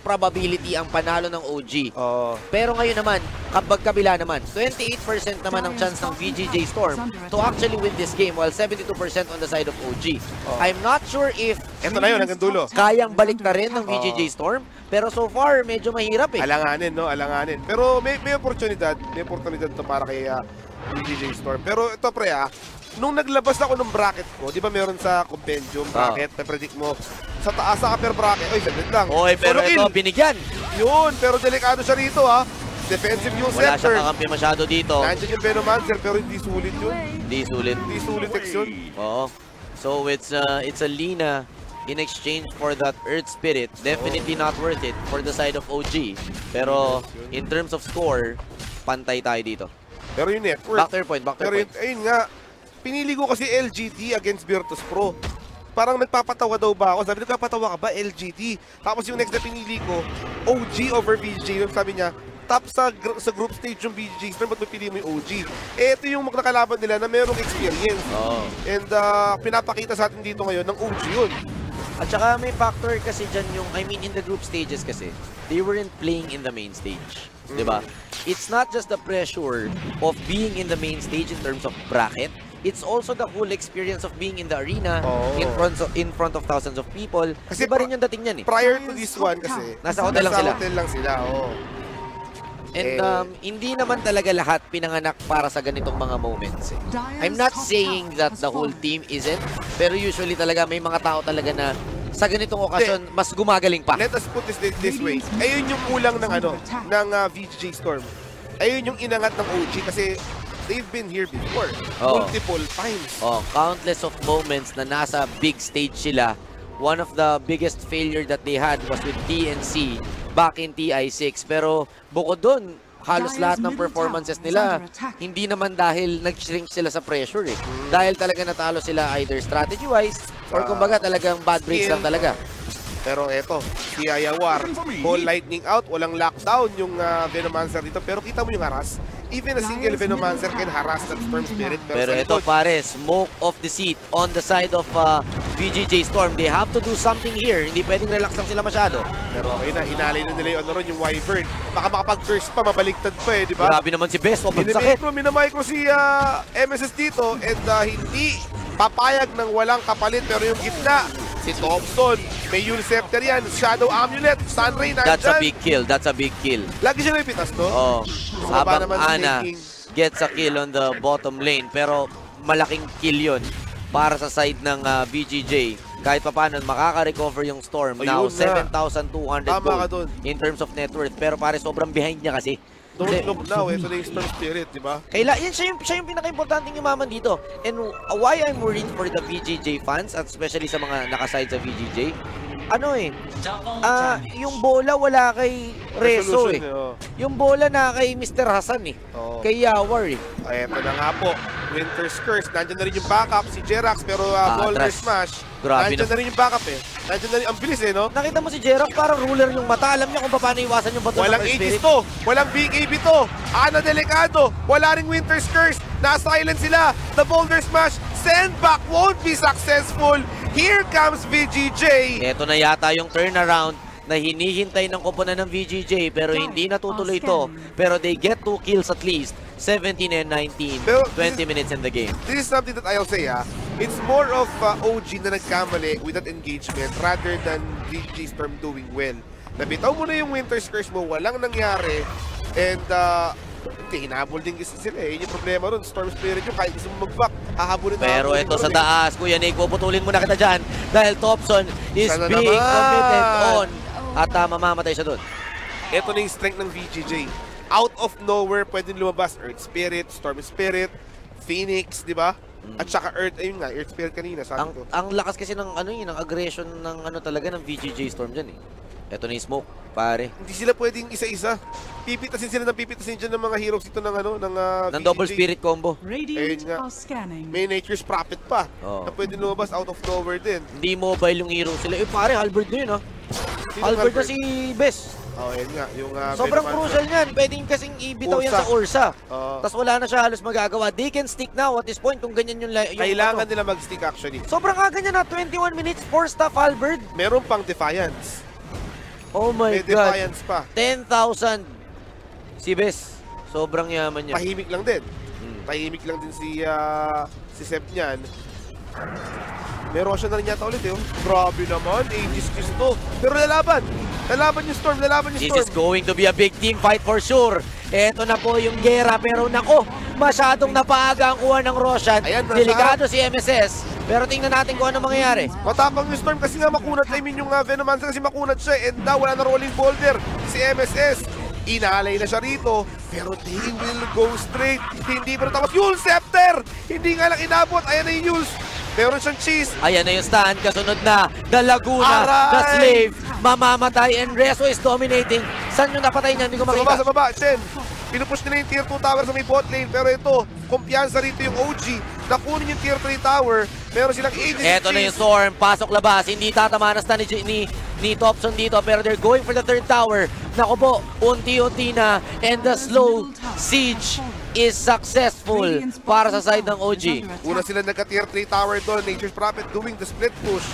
probability ang panalo ng OG. oh, Pero ngayon naman, kapag kabila naman, 28% naman ang chance ng VGJ Storm to actually win this game while 72% on the side of OG. I'm not sure if eto na yun, hanggang dulo. kayang balik na rin ng VGJ Storm, pero so far, medyo mahirap eh. Alanganin, no? Alanganin. Pero may, may oportunidad. May oportunidad to para kay uh, BJJ Storm. Pero ito, pre, ah, nung naglabas ako ng bracket ko, di ba meron sa compendium Ah. bracket, na predict mo, sa taas sa upper bracket, oy, saglit lang. Oy, pero Solo ito, kill. binigyan. Yun, pero delikado siya rito, ha. Defensive yung Wala center. siyang kakampi masyado dito. Nandiyan yung Venomancer, pero hindi sulit yun. Hindi sulit. Hindi sulit X yun. Oo. So it's uh, it's a Lina in exchange for that Earth Spirit. Definitely not worth it for the side of OG. Pero in terms of score, pantay tayo dito. Pero yung network. Back to your point, back to Pero your yun, point. ayun nga, pinili ko kasi LGD against Virtus Pro. Parang nagpapatawa daw ba ako? Sabi, nagpapatawa ka ba? LGD. Tapos yung next na pinili ko, OG over VJ. Sabi niya, top sa, gr- sa group stage yung VJ. Pero ba't pili mo yung OG? Ito yung nakalaban nila na merong experience. Oo. And uh, pinapakita sa atin dito ngayon ng OG yun. At saka may factor kasi dyan yung, I mean, in the group stages kasi, they weren't playing in the main stage. Di ba? It's not just the pressure of being in the main stage in terms of bracket, it's also the whole experience of being in the arena Oo. in front of in front of thousands of people. Kasi Iba rin yung dating niyan eh. Prior to this one kasi, Nasa hotel lang sila. hotel lang sila, oo. And Eh, um, hindi naman talaga lahat pinanganak para sa ganitong mga moments. Eh. I'm not saying that the whole team isn't, pero usually talaga may mga tao talaga na sa ganitong okasyon mas gumagaling pa. Let us put this this, this way. Ayun yung kulang ng ano, ng uh, VGJ Storm. Ayun yung inangat ng OG kasi they've been here before. Oo. Multiple times. Oh, countless of moments na nasa big stage sila. One of the biggest failure that they had was with TNC back in TI6. Pero bukod doon, halos lahat ng performances nila, hindi naman dahil nag-shrink sila sa pressure eh. Dahil talaga natalo sila either strategy-wise or Ah, kumbaga talagang bad breaks lang talaga. Pero eto, si Ayawar, whole lightning out, walang lockdown yung uh, Venomancer dito. Pero kita mo yung haras. Even a single Venomancer can harass that Storm Spirit. Pero ito pare, smoke off the seat on the side of uh, VGJ Storm. They have to do something here. Hindi pwedeng relax lang sila masyado. Pero okay na, hinalay na nila yung ano ron, yung Wyvern. Baka makapag-curse pa, mabaliktad pa eh, di ba? Grabe naman si Best. Huwag sakit. Minimicro, minamicro si ah, MSS dito and ah, hindi papayag ng walang kapalit pero yung gitna, si Thompson, may Yule Scepter yan, Shadow Amulet, Sunray nandyan. That's a big kill. That's a big kill. Lagi siya may pitas, no? Oh, Sa baba habang Ana gets a kill on the bottom lane. Pero malaking kill yun para sa side ng uh, BGJ. Kahit pa paano, makaka-recover yung Storm. Now, Ayun na. 7,200 Tama ka gold in terms of net worth. Pero pare, sobrang behind niya kasi. Don't look now, ito na yung Storm Spirit, di ba? Kaila, yan siya yung, siya yung pinaka-importanting yumaman dito. And uh, why I'm worried for the VGJ fans, at especially sa mga nakaside sa VGJ, ano eh, ah, yung bola wala kay Rezo eh. oh. Yung bola na kay Mr. Hassan eh. Oo. Kay Yawar eh. Ay, eto na nga po. Winter's Curse. Nandyan na rin yung backup. Si Jerax, pero uh, Ah, Boulder atras. Smash. Grabe Nandyan na- na rin yung backup eh. Rin. Ang bilis eh, no? Nakita mo si Jerax parang ruler yung mata. Alam niya kung paano iwasan yung bato Walang ng Aegis to. Walang BKB to. Ana Delicado. Wala ring Winter's Curse. Nasa-silent sila. The Boulder Smash. Send back won't be successful. Here comes VGJ. Ito na yata yung turnaround na hinihintay ng koponan ng VGJ pero hindi natutuloy ito. Pero they get two kills at least. 17 and 19. Pero 20 minutes in the game. This is something that I'll say ha. It's more of uh, OG na nagkamali with that engagement rather than VG Storm doing well. Nabitaw mo na yung Winter's Curse mo, walang nangyari. And uh, hinabol din kasi sila eh. Yun yung problema ron. Storm Spirit yung kahit gusto mo mag-back, hahabulin na Pero ito sa taas, Kuya Nick, puputulin muna kita dyan dahil Thompson is Sana being naman. committed on at ah, mamamatay siya doon. Ito na yung strength ng VGJ. Out of nowhere, pwede lumabas Earth Spirit, Storm Spirit, Phoenix, di ba? At saka Earth, ayun nga, Earth Spirit kanina, sabi Ang ko. ang lakas kasi ng ano yun, ng aggression ng ano talaga ng VGJ Storm dyan eh. Ito na yung smoke, pare. Hindi sila pwedeng isa-isa. Pipitasin sila ng pipitasin dyan ng mga heroes dito ng ano, ng uh, Ng double spirit combo. Radiant Ayun nga. scanning. May Nature's Prophet pa. Oo. Na pwede lumabas out of nowhere din. Hindi mobile yung hero sila. Eh pare, Halberd na yun ah. Halberd na si Bess. Oh, yan nga. Yung, uh, Sobrang crucial niyan. Pwedeng kasing ibitaw yan sa Ursa. Oo. Tapos wala na siya halos magagawa. They can stick now at this point kung ganyan yung... yung Kailangan ano. nila mag-stick actually. Sobrang aga niya na. 21 minutes, 4 staff Halberd. Meron pang Defiance. Oh my May God. Defiance pa. 10,000. Si Bess. Sobrang yaman niya. Tahimik lang din. Hmm. Tahimik lang din si ah, si Sep niyan. May Roshan na rin yata ulit eh. oh. Grabe naman. Aegis kiss to. Pero lalaban. Lalaban yung Storm. Lalaban yung This Storm. is going to be a big team fight for sure. Eto na po yung gera pero nako, masyadong napaaga ang kuha ng Roshan. Ayan, nasa Delikado si MSS. Pero tingnan natin kung ano mangyayari. Matapang yung Storm kasi nga makunat. I mean yung uh, Venomancer kasi makunat siya. eh. And daw wala na rolling boulder. Si MSS. Inalay na siya rito. Pero they will go straight. Hindi pa tapos. Yule Scepter! Hindi nga lang inabot. Ayan na yung Yules. Meron siyang cheese. Ayan na yung stand. Kasunod na. The Laguna. Aray! The Slave. Mamamatay. And Rezo is dominating. Saan yung napatay niya? Hindi ko Sa baba, sa makita. baba, Shen. Pinupush nila yung tier 2 tower sa may bot lane. Pero ito, kumpiyansa rito yung OG. Nakunin yung tier 3 tower. Meron silang Aegis Eto na yung. Storm. Pasok labas. Hindi tatama na stand ni, ni, ni Thompson dito. Pero they're going for the third tower. Naku po. Unti-unti na. And the slow siege is successful para sa side ng OG. Una sila nagka-tier 3 tower doon. Nature's Prophet doing the split push.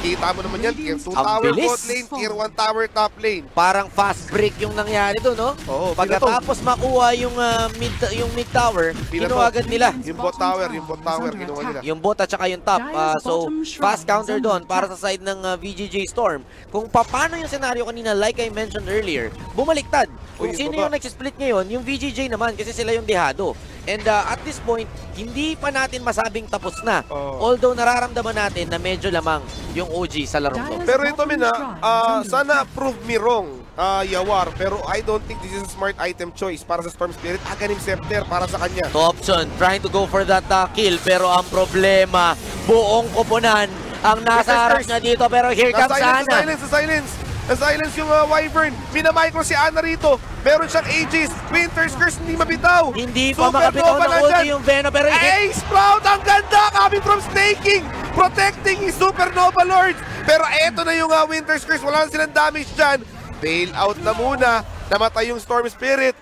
Kita mo naman yan. Tier 2 Ang tower bot lane. Tier 1 tower top lane. Parang fast break yung nangyari doon, no? Oo, Pagkatapos makuha yung ah, mid yung mid tower, kinuha agad nila. Yung bot tower, yung bot tower, ginawa nila. Yung bot at saka yung top. Ah, so, fast counter doon para sa side ng ah, VGJ Storm. Kung paano yung senaryo kanina, like I mentioned earlier, bumaliktad. Kung Uy, sino baba. yung nag-split ngayon, yung VGJ naman kasi sila yung dehado. And ah, at this point, hindi pa natin masabing tapos na. Oo. Although nararamdaman natin na medyo lamang yung OG sa larong to. Pero ito, Mina, ah, sana prove me wrong, ah, Yawar. Pero I don't think this is a smart item choice para sa Storm Spirit. Aganim Scepter para sa kanya. Thompson trying to go for that uh, kill pero ang problema buong koponan ang nasa harap niya dito pero here comes Ana. na-silence, na-silence. Na-silence yung uh, Wyvern. Mina-micro si Ana rito. Meron siyang Aegis. Winter's Curse hindi mabitaw. Hindi pa makabitaw ng ulti yung Venom pero. Ace Sprout! Ang ganda! Coming from Snaking! Protecting his Supernova Lords! Pero eto na yung uh, Winter's Curse. Wala na silang damage dyan. Bail out na muna. Namatay yung Storm Spirit.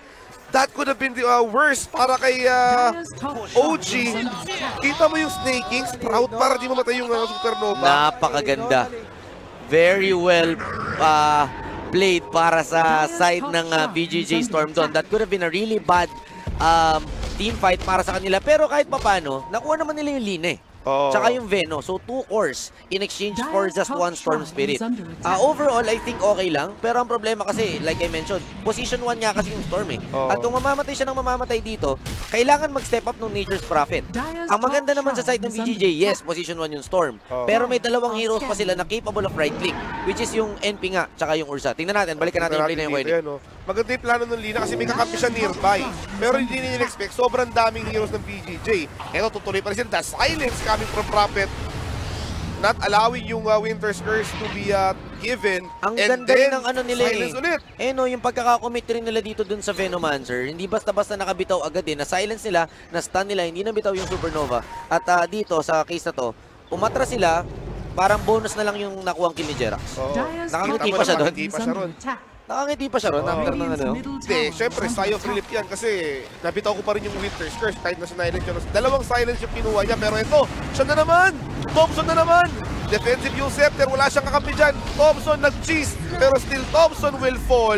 That could have been the uh, worst para kay uh, OG. Kita mo yung Snaking, Sprout para di mamatay yung uh, Supernova. Napakaganda. Very well uh, played para sa side ng uh, VGJ Storm doon. That could have been a really bad um, team fight para sa kanila. Pero kahit papano, nakuha naman nila yung Line eh. Oo. Tsaka yung Veno. So, two cores in exchange for just one Storm Spirit. Ah, overall, I think okay lang. Pero ang problema kasi, like I mentioned, position 1 nga kasi yung Storm eh. Oo. At kung mamamatay siya ng mamamatay dito, kailangan mag-step up ng Nature's Prophet. Ang maganda naman sa side ng BGJ, yes, position 1 yung Storm. Oo. Pero may dalawang heroes pa sila na capable of right click, which is yung NP nga, tsaka yung Ursa. Tingnan natin, balikan natin yung play na yung Wendy. Oh. Maganda yung plano ng Lina kasi may kakampi siya nearby. Pero hindi nila expect sobrang daming heroes ng BGJ. Eto, tutuloy pa rin sila. The silence coming from Prophet. Not allowing yung uh, Winter's Curse to be uh, given. Ang And ganda rin then, ng ano nila eh. silence ulit. Eh no, yung pagkakakommit rin nila dito dun sa Venomancer, hindi basta-basta nakabitaw agad eh. Na-silence nila, na-stun nila, hindi nabitaw yung Supernova. At ah, dito, sa case na to, umatra sila, parang bonus na lang yung nakuhang kill ni Jerax. Oo. Nakangiti pa siya doon. Hindi pa siya ron. Nakangiti pa siya ron, Oo. after ng ano. Hindi, syempre, Sayo Philip yan kasi nabitaw ko pa rin yung Winter's Curse kahit na sinilence yun. Dalawang silence yung kinuha niya pero ito, siya na naman! Thompson na naman! Defensive yung Scepter, wala siyang kakampi dyan. Thompson nag-cheese pero still Thompson will fall.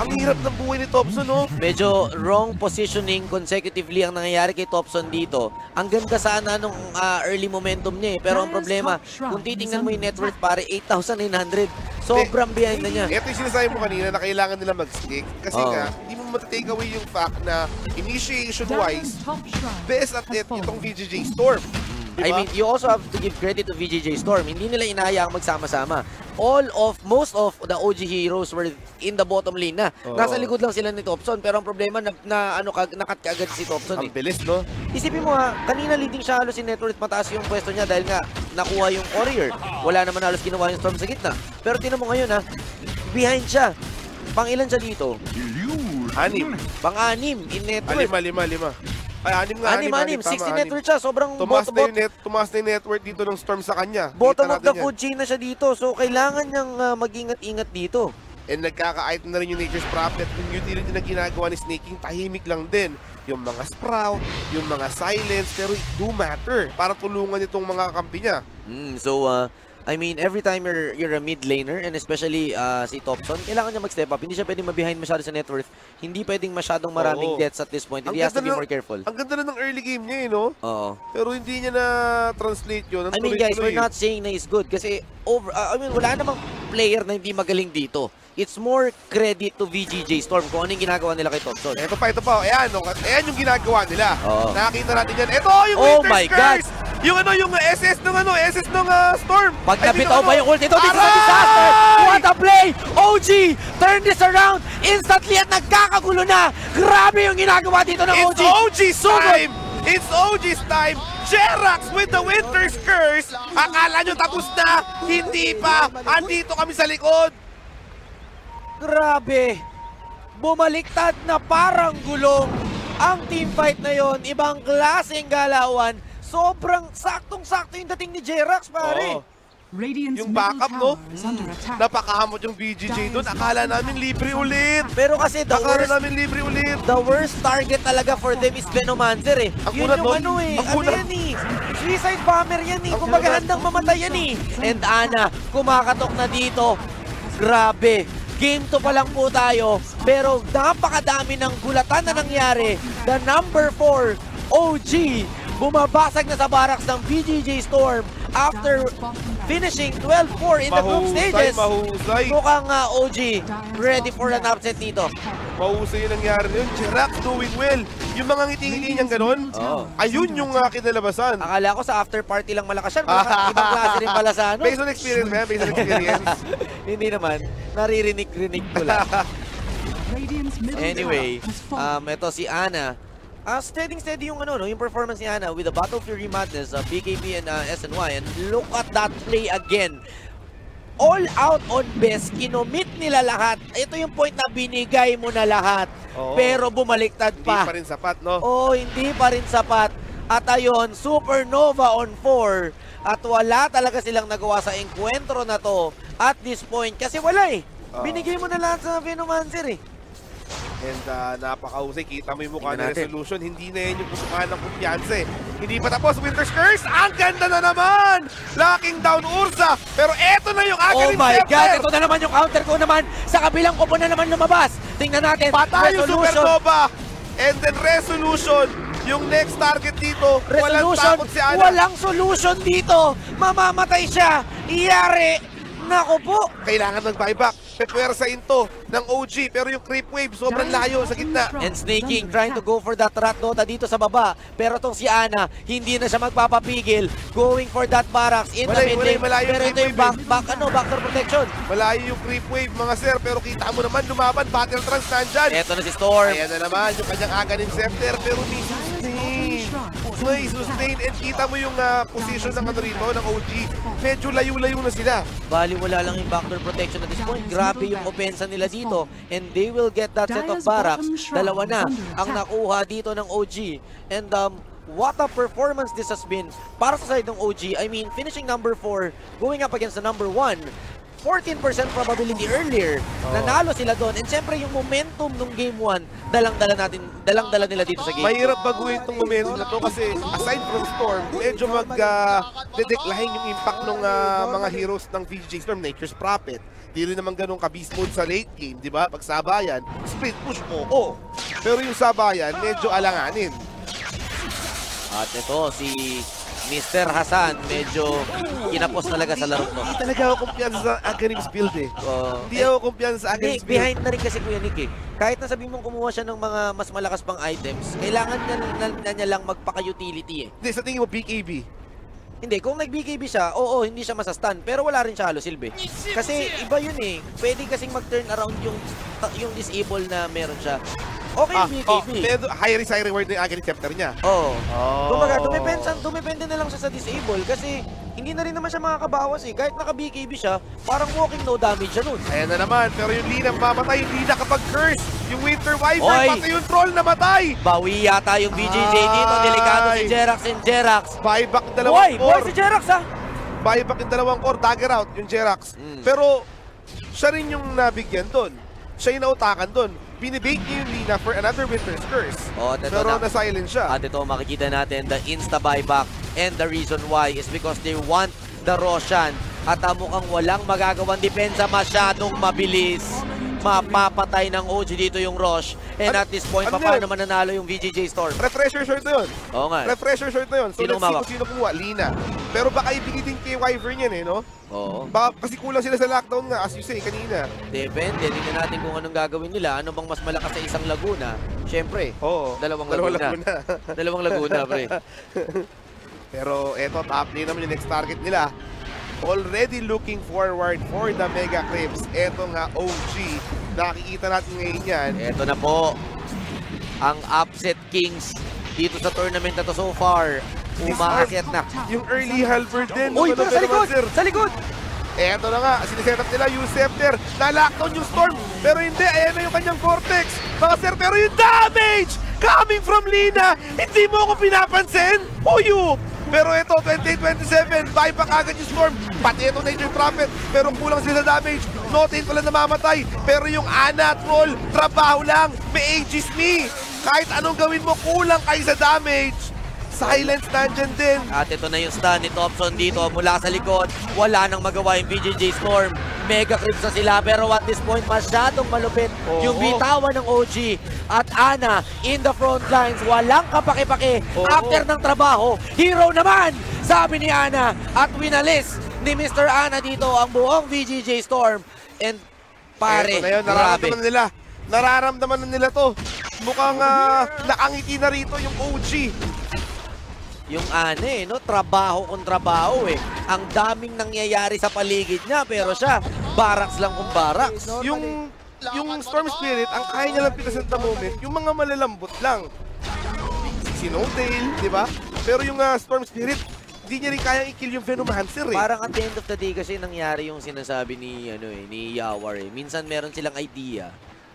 Ang hirap ng buhay ni Thompson, no? Medyo wrong positioning consecutively ang nangyayari kay Thompson dito. Ang ganda sana nung ah, early momentum niya eh. Pero ang problema, kung titingnan mo yung net worth pare, 8,900. Sobrang behind na niya. Ito yung sinasabi mo kanina na kailangan nila mag-stick kasi Oo. nga, hindi mo mo take away yung fact na initiation-wise, best at it itong. VGJ Storm. I Diba? mean, you also have to give credit to VJJ Storm. Hindi nila inahayaang magsama-sama. All of, most of the OG heroes were in the bottom lane na. Oo. Nasa likod lang sila ni Topson. Pero ang problema, na, na ano, kag, nakat kaagad si Topson. Ang Eh. bilis, no? Isipin mo ha, kanina leading siya halos si Network mataas yung pwesto niya dahil nga nakuha yung Courier. Wala naman halos ginawa yung Storm sa gitna. Pero tinan mo ngayon ha, behind siya. Pang ilan siya dito? Anim. Pang-anim in Ah, Network. lima, lima, lima. Ay, anim nga, Anim, anim, anim. tama, 60 anim. network siya. Sobrang Tumaas bot, na bot, yung net, tumaas na yung network dito ng Storm sa kanya. bottom of the food chain na siya dito. So, kailangan niyang ah, mag-ingat-ingat dito. And nagkaka-item na rin yung Nature's Prophet. Yung utility na ginagawa ni Snaking, tahimik lang din. Yung mga Sprout, yung mga Silence, pero it do matter para tulungan itong mga kampi niya. Mm, so, uh, I mean, every time you're, you're a mid laner, and especially uh, si Topson, kailangan niya mag-step up. Hindi siya pwedeng ma-behind masyado sa net worth. Hindi pwedeng masyadong maraming Oo. deaths at this point. Hindi has to be more careful. Ang ganda na ng early game niya eh, no? Oo. Pero hindi niya na-translate yun. Ang I mean, guys, tuloy-tuloy we're not saying na he's good kasi over, uh, I mean, wala namang player na hindi magaling dito. It's more credit to VGJ Storm kung ano yung ginagawa nila kay Topson. Ito pa, ito pa. Ayan, no? ayan yung ginagawa nila. Oo. Nakakita natin yan. Ito, yung Oh Winter's my Curse! Yung ano, yung SS ng ano, SS ng uh, Storm. Pag nabitaw ba yung ult ito, this is a disaster! What a play! OG, turn this around instantly at nagkakagulo na! Grabe yung ginagawa dito ng It's OG! OG's Sugod! time! It's OG's time! Jerax with the Winter's Curse! Akala nyo tapos na? Hindi pa! Andito kami sa likod! Grabe! Bumaliktad na parang gulong ang teamfight na yon. Ibang klaseng galawan. Sobrang saktong-sakto yung dating ni Jerax, pare. Oo. Yung backup, no? attack. Napakahamot yung BGJ doon. Akala namin libre ulit! Pero kasi the Akala worst, namin libre ulit! the worst target talaga for them is Venomancer eh. Ang Yun yung nun. ano eh. Ang Ano yan eh. Suicide bomber yan eh. Kumbaga handang mamatay yan eh. And Ana, kumakatok na dito. Grabe. Game to pa lang po tayo. Pero napakadami ng gulatan na nangyari. The number 4, OG, bumabasag na sa barracks ng BGJ Storm after finishing 12-4 in the group stages. mahusay! Mukhang uh, OG ready for an upset dito. Mahusay yung nangyari yun. Jerax doing well. Yung mga ngiti-ngiti niyang ganun, Oo. ayun yung uh, kinalabasan. Akala ko sa after party lang malakas yan. Malakas- Ibang klase rin pala sa ano. Based on experience, man. Based on experience. Hindi naman. Naririnig-rinig ko lang. Anyway, um, ito si Ana. Ah, steady steady yung ano, no, yung performance ni Ana with the Battle Fury Madness, uh, BKB and uh, SNY. And look at that play again. All out on best, kinomit nila lahat. Ito yung point na binigay mo na lahat. Oo. Pero bumaliktad Hindi pa. pa rin sapat, no? Oh, hindi pa rin sapat. At ayun, Supernova on 4. At wala talaga silang nagawa sa enkwentro na to at this point. Kasi wala eh. Oo. Binigay mo na lahat sa Venomancer eh. And uh, napakahusay. Kita mo yung mukha ng resolution. Hindi na yan yung kusukan ng kumpiyansa eh. Hindi pa tapos. Winter's Curse. Ang ganda na naman! Locking down Ursa. Pero eto na yung Oh Agarin my Scepter. God! Ito na naman yung counter ko naman. Sa kabilang kupo na naman lumabas. Tingnan natin. Patay yung. Supernova. And then Resolution. Yung next target dito. Walang Resolution. takot si Ana. Walang solution dito. Mamamatay siya. Iyari. Nako po. Kailangan ng buyback. Pepwersa into ng OG. Pero yung creep wave sobrang layo sa gitna. And Snaking trying to go for that rat nota dito sa baba. Pero tong si Ana, hindi na siya magpapapigil. Going for that barracks in the Malay, mid lane. malayo Pero ito yung back, back, ano, backdoor protection. Malayo yung creep wave mga sir. Pero kita mo naman lumaban. Battle trans nandyan. Ito na si Storm. Ayan na naman yung kanyang Agarin Scepter. Pero may sustain. Sustain. And kita mo yung ah, position ng ano rito, ng OG. Medyo layo-layo na sila. Bali, wala lang yung backdoor protection at this point. Grabe yung opensa nila dito. And they will get that set of barracks. Dalawa na ang nakuha dito ng OG. And um, what a performance this has been para sa side ng OG. I mean, finishing number 4, going up against the number 1. 14% probability earlier. Nanalo sila doon. And syempre yung momentum nung game 1, dalang-dala natin, dalang-dala nila dito sa game. Mahirap baguhin itong momentum na to kasi aside from Storm, medyo mag-decline yung impact ng mga heroes ng VGJ Storm, Nature's Prophet. Di rin naman ganun ka-beast mode sa late game, di ba? Pag sabayan, split push, oo. Pero yung sabayan, medyo alanganin. At ito, si Mr. Hasan, medyo kinapos talaga sa laro to. Hindi talaga ako kumpiyansa sa Aghanim's build eh. Oo. Hindi ako kumpiyansa sa Aghanim's build. behind na rin kasi Kuya Nick eh. Kahit na sabihin mong kumuha siya ng mga mas malakas pang items, kailangan niya, na, na niya lang magpaka-utility eh. Hindi, sa tingin mo, BKB. Hindi, kung nag-BKB siya, oo, hindi siya masastan, pero wala rin siya halo silbi. Kasi iba yun eh. Pwede kasing mag-turn around yung yung disable na meron siya. Okay Ah, yung oh, BKB. pero high risk, high reward na yung Aghanim Scepter niya. Oo. Oh. Kumbaga, dumepende, dumepende na lang siya sa disable kasi hindi na rin naman siya makakabawas eh. Kahit naka-BKB siya, parang walking no damage siya nun. Ayan na naman, pero yung Lina mamatay, yung Lina kapag curse, yung Winter Wyvern, Oy! pati yung Troll namatay! Bawi yata yung BJJ dito. Delikado si. Jerax and Jerax. Buyback yung Boy! dalawang Boy core. si Jerax ah! Buyback yung dalawang core, dagger out, yung Jerax. Mm. Pero, siya rin yung nabigyan doon. Siya yung nautakan doon. Binibake niya yung Lina for another Winter's Curse. Oh, at Pero na. na-silent siya. At ito makikita natin the insta buyback and the reason why is because they want the Roshan at uh, mukhang walang magagawang depensa masyadong mabilis. Mapapatay ng OG dito yung Rosh. And Ano- at this point, ano paano yun? mananalo yung VGJ Storm? Refresher short na yun. Oo nga. Refresher short na yun. So Sino let's see umawak? kung sino kumuha. Lina. Pero baka ibigay din kay Wyvern yan eh, no? Oo. Baka kasi kulang sila sa lockdown nga, as you say kanina. Depende. Tingnan natin kung anong gagawin nila. Ano bang mas malakas sa isang Laguna? Siyempre, Oo. Dalawang Dalawang Laguna. dalawang Laguna, pre. Pero eto, top lane naman yung next target nila. Already looking forward for the Mega Clips. Eto nga, OG. Nakikita natin ngayon yan. Eto na po. Ang upset kings dito sa tournament na to so far. Umaakyat na. Yung early halberd din. Uy, pero sa likod! sir? Sa likod! Eto na nga, siniset up nila yung Scepter. Na-lockdown yung Storm. Pero hindi, ayan na yung kanyang Cortex. Mga sir, pero yung damage coming from Lina, hindi mo ako pinapansin? Uyu! Pero ito, 28-27, buyback agad yung Storm. Pati ito Nature Prophet, pero kulang sila damage. Notin pala namamatay. Pero yung Ana Troll, trabaho lang. May Aegis me. Kahit anong gawin mo, kulang kayo sa damage. Silence nandyan din. At ito na yung stun ni Thompson dito mula sa likod. Wala nang magawa yung BJJ Storm. Mega creeps na sila pero at this point masyadong malupit Oo. yung bitawan ng OG. At Ana in the front lines. Walang kapake-pake Oo. after ng trabaho. Hero naman! Sabi ni Ana. At winalis ni Mr. Ana dito ang buong BJJ Storm. And pare, Eto na yun, grabe. nararamdaman na nila. Nararamdaman na nila to. Mukhang ah, nakangiti na rito yung OG. Yung ano eh, no? Trabaho kung trabaho eh. Ang daming nangyayari sa paligid niya, pero siya, barracks lang kung barracks. Yung yung Storm Spirit, ang kaya niya lang pitasin the moment, yung mga malalambot lang. Si Snowtail, di ba? Pero yung ah, Storm Spirit, hindi niya rin kayang i-kill yung Venomancer eh. Parang at the end of the day kasi nangyari yung sinasabi ni ano eh, ni Yawar eh. Minsan meron silang idea,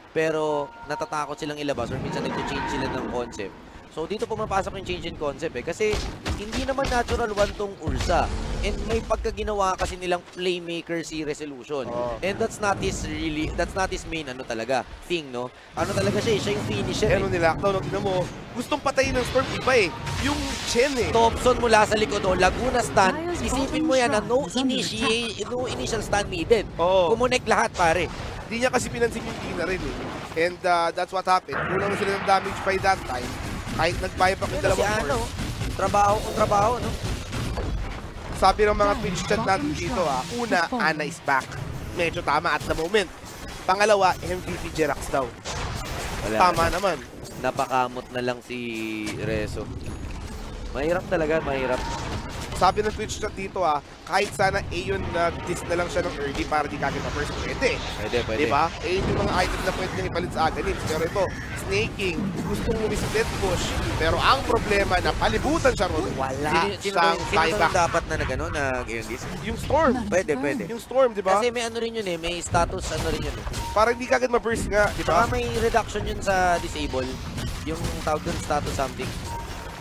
pero natatakot silang ilabas or minsan nag-change sila ng concept. So dito pumapasok yung change in concept eh. Kasi hindi naman natural one tong Ursa. And may pagkaginawa kasi nilang playmaker si Resolution. Oo. And that's not his really, that's not his main ano talaga, thing no. Ano talaga siya eh, siya yung finisher Eh, eh. ano nila, no, tingnan mo, gustong patayin ng Storm iba eh. Yung Chen eh. Thompson mula sa likod o Laguna stun, isipin mo yan na no, initiate, no initial stun needed. Oo. Kumunik lahat pare. Hindi niya kasi pinansin yung Tina rin eh. And ah, that's what happened. Kulang na sila ng damage by that time. Kahit nag-buyback yung Pero si dalawang ano, trabaho kung trabaho, no? Sabi ng mga Twitch chat natin dito ah, una, Ana is back. Medyo tama at the moment. Pangalawa, MVP Jerax daw. Wala. Tama naman. Napakamot na lang si Rezo. Mahirap talaga, mahirap. Sabi ng Twitch chat dito ah, kahit sana Aeon nag-diss na lang siya ng early para di kagad na-first, pwede. Pwede, pwede. Di ba? Aeon yung mga items na pwede niyang ipalit sa Aghanim. Pero ito, Snaking, gustong umisplit push. Pero ang problema na palibutan siya ron, wala Sino, sino, dapat na nag, ano, nag this? Yung Storm. Pwede, pwede. Yung Storm, di ba? Kasi may ano rin yun eh, may status ano rin yun eh. Para hindi kagad ma-burst nga, di Saka ba? may reduction yun sa disable. Yung tawag dun status something.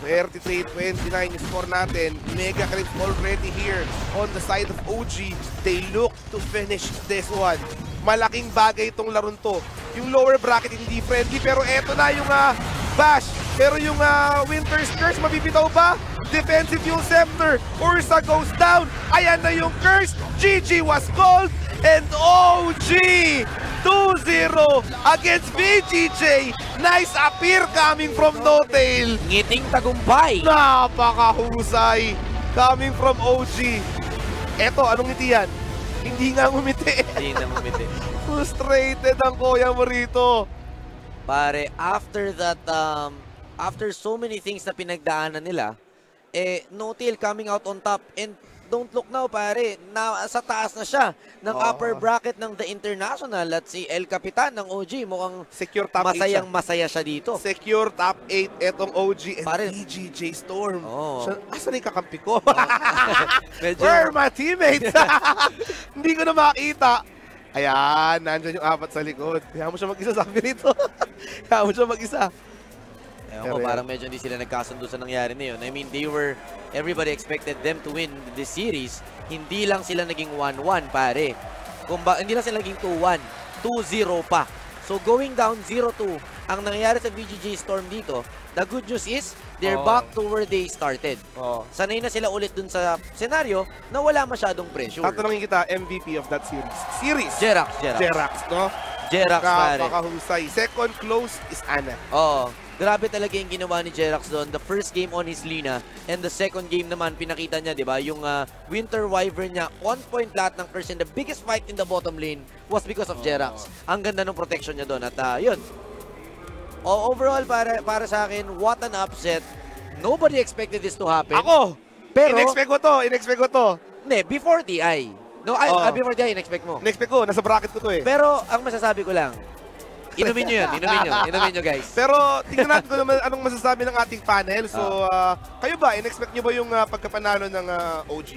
33-29 yung score natin. Mega Clips already here on the side of OG. They look to finish this one. Malaking bagay itong laron to. Yung lower bracket hindi friendly pero eto na yung ah, bash. Pero yung ah, Winter's Curse mabibitaw ba? Defensive yung Scepter. Ursa goes down. Ayan na yung Curse. GG was called. And OG 2-0 against VGJ. Nice appear coming from No Tail. Ngiting tagumpay! Napakahusay. coming from OG. Eto, anong ngiti yan? Hindi nga ngumiti. Hindi na umiti. Frustrated ang kuya mo rito. Pare, after that, um, after so many things na pinagdaanan nila, eh, Notil coming out on top and don't look now, pare, na, sa taas na siya ng Oo. upper bracket ng The International at si El Capitan ng OG. Mukhang Secure top 8 masayang masaya siya dito. Secure top 8 etong OG and Pare- EGJ Storm. Oo. Siya, asan yung kakampi ko? Medyo, Where my teammates? Hindi ko na makita. Ayan, nandyan yung apat sa likod. Kaya mo siya mag-isa, sabi nito. Kaya mo siya mag-isa. Ewan ko, parang medyo hindi sila nagkasundo sa nangyari na yun. I mean, they were, everybody expected them to win this series. Hindi lang sila naging 1-1, pare. Kumba, hindi lang sila naging 2-1. 2-0 pa. So, going down 0-2, ang nangyayari sa VGJ Storm dito, the good news is, they're Oo. back to where they started. Oh. Sanay na sila ulit dun sa senaryo na wala masyadong pressure. Tatanungin kita, MVP of that series. Series! Jerax, Jerax. Jerax, no? Jerax, pare. Kapakahusay. Second close is Ana. Oo. Grabe talaga yung ginawa ni Jerax doon. The first game on his Lina and the second game naman pinakita niya, 'di ba? Yung ah, Winter Wyvern niya on point lahat ng curse and the biggest fight in the bottom lane was because of Jerax. Ang ganda ng protection niya doon at ah, yun. O, overall para para sa akin, what an upset. Nobody expected this to happen. Ako! Pero in-expect ko to, in-expect ko to. ne, before TI. No, ay, Oo. ah, before TI in-expect mo. In-expect ko, nasa bracket ko to eh. Pero ang masasabi ko lang, inumin nyo yun, inumin nyo, inumin nyo guys. Pero tingnan natin kung anong masasabi ng ating panel. So, ah, kayo ba, in-expect nyo ba yung ah, pagkapanalo ng ah, OG?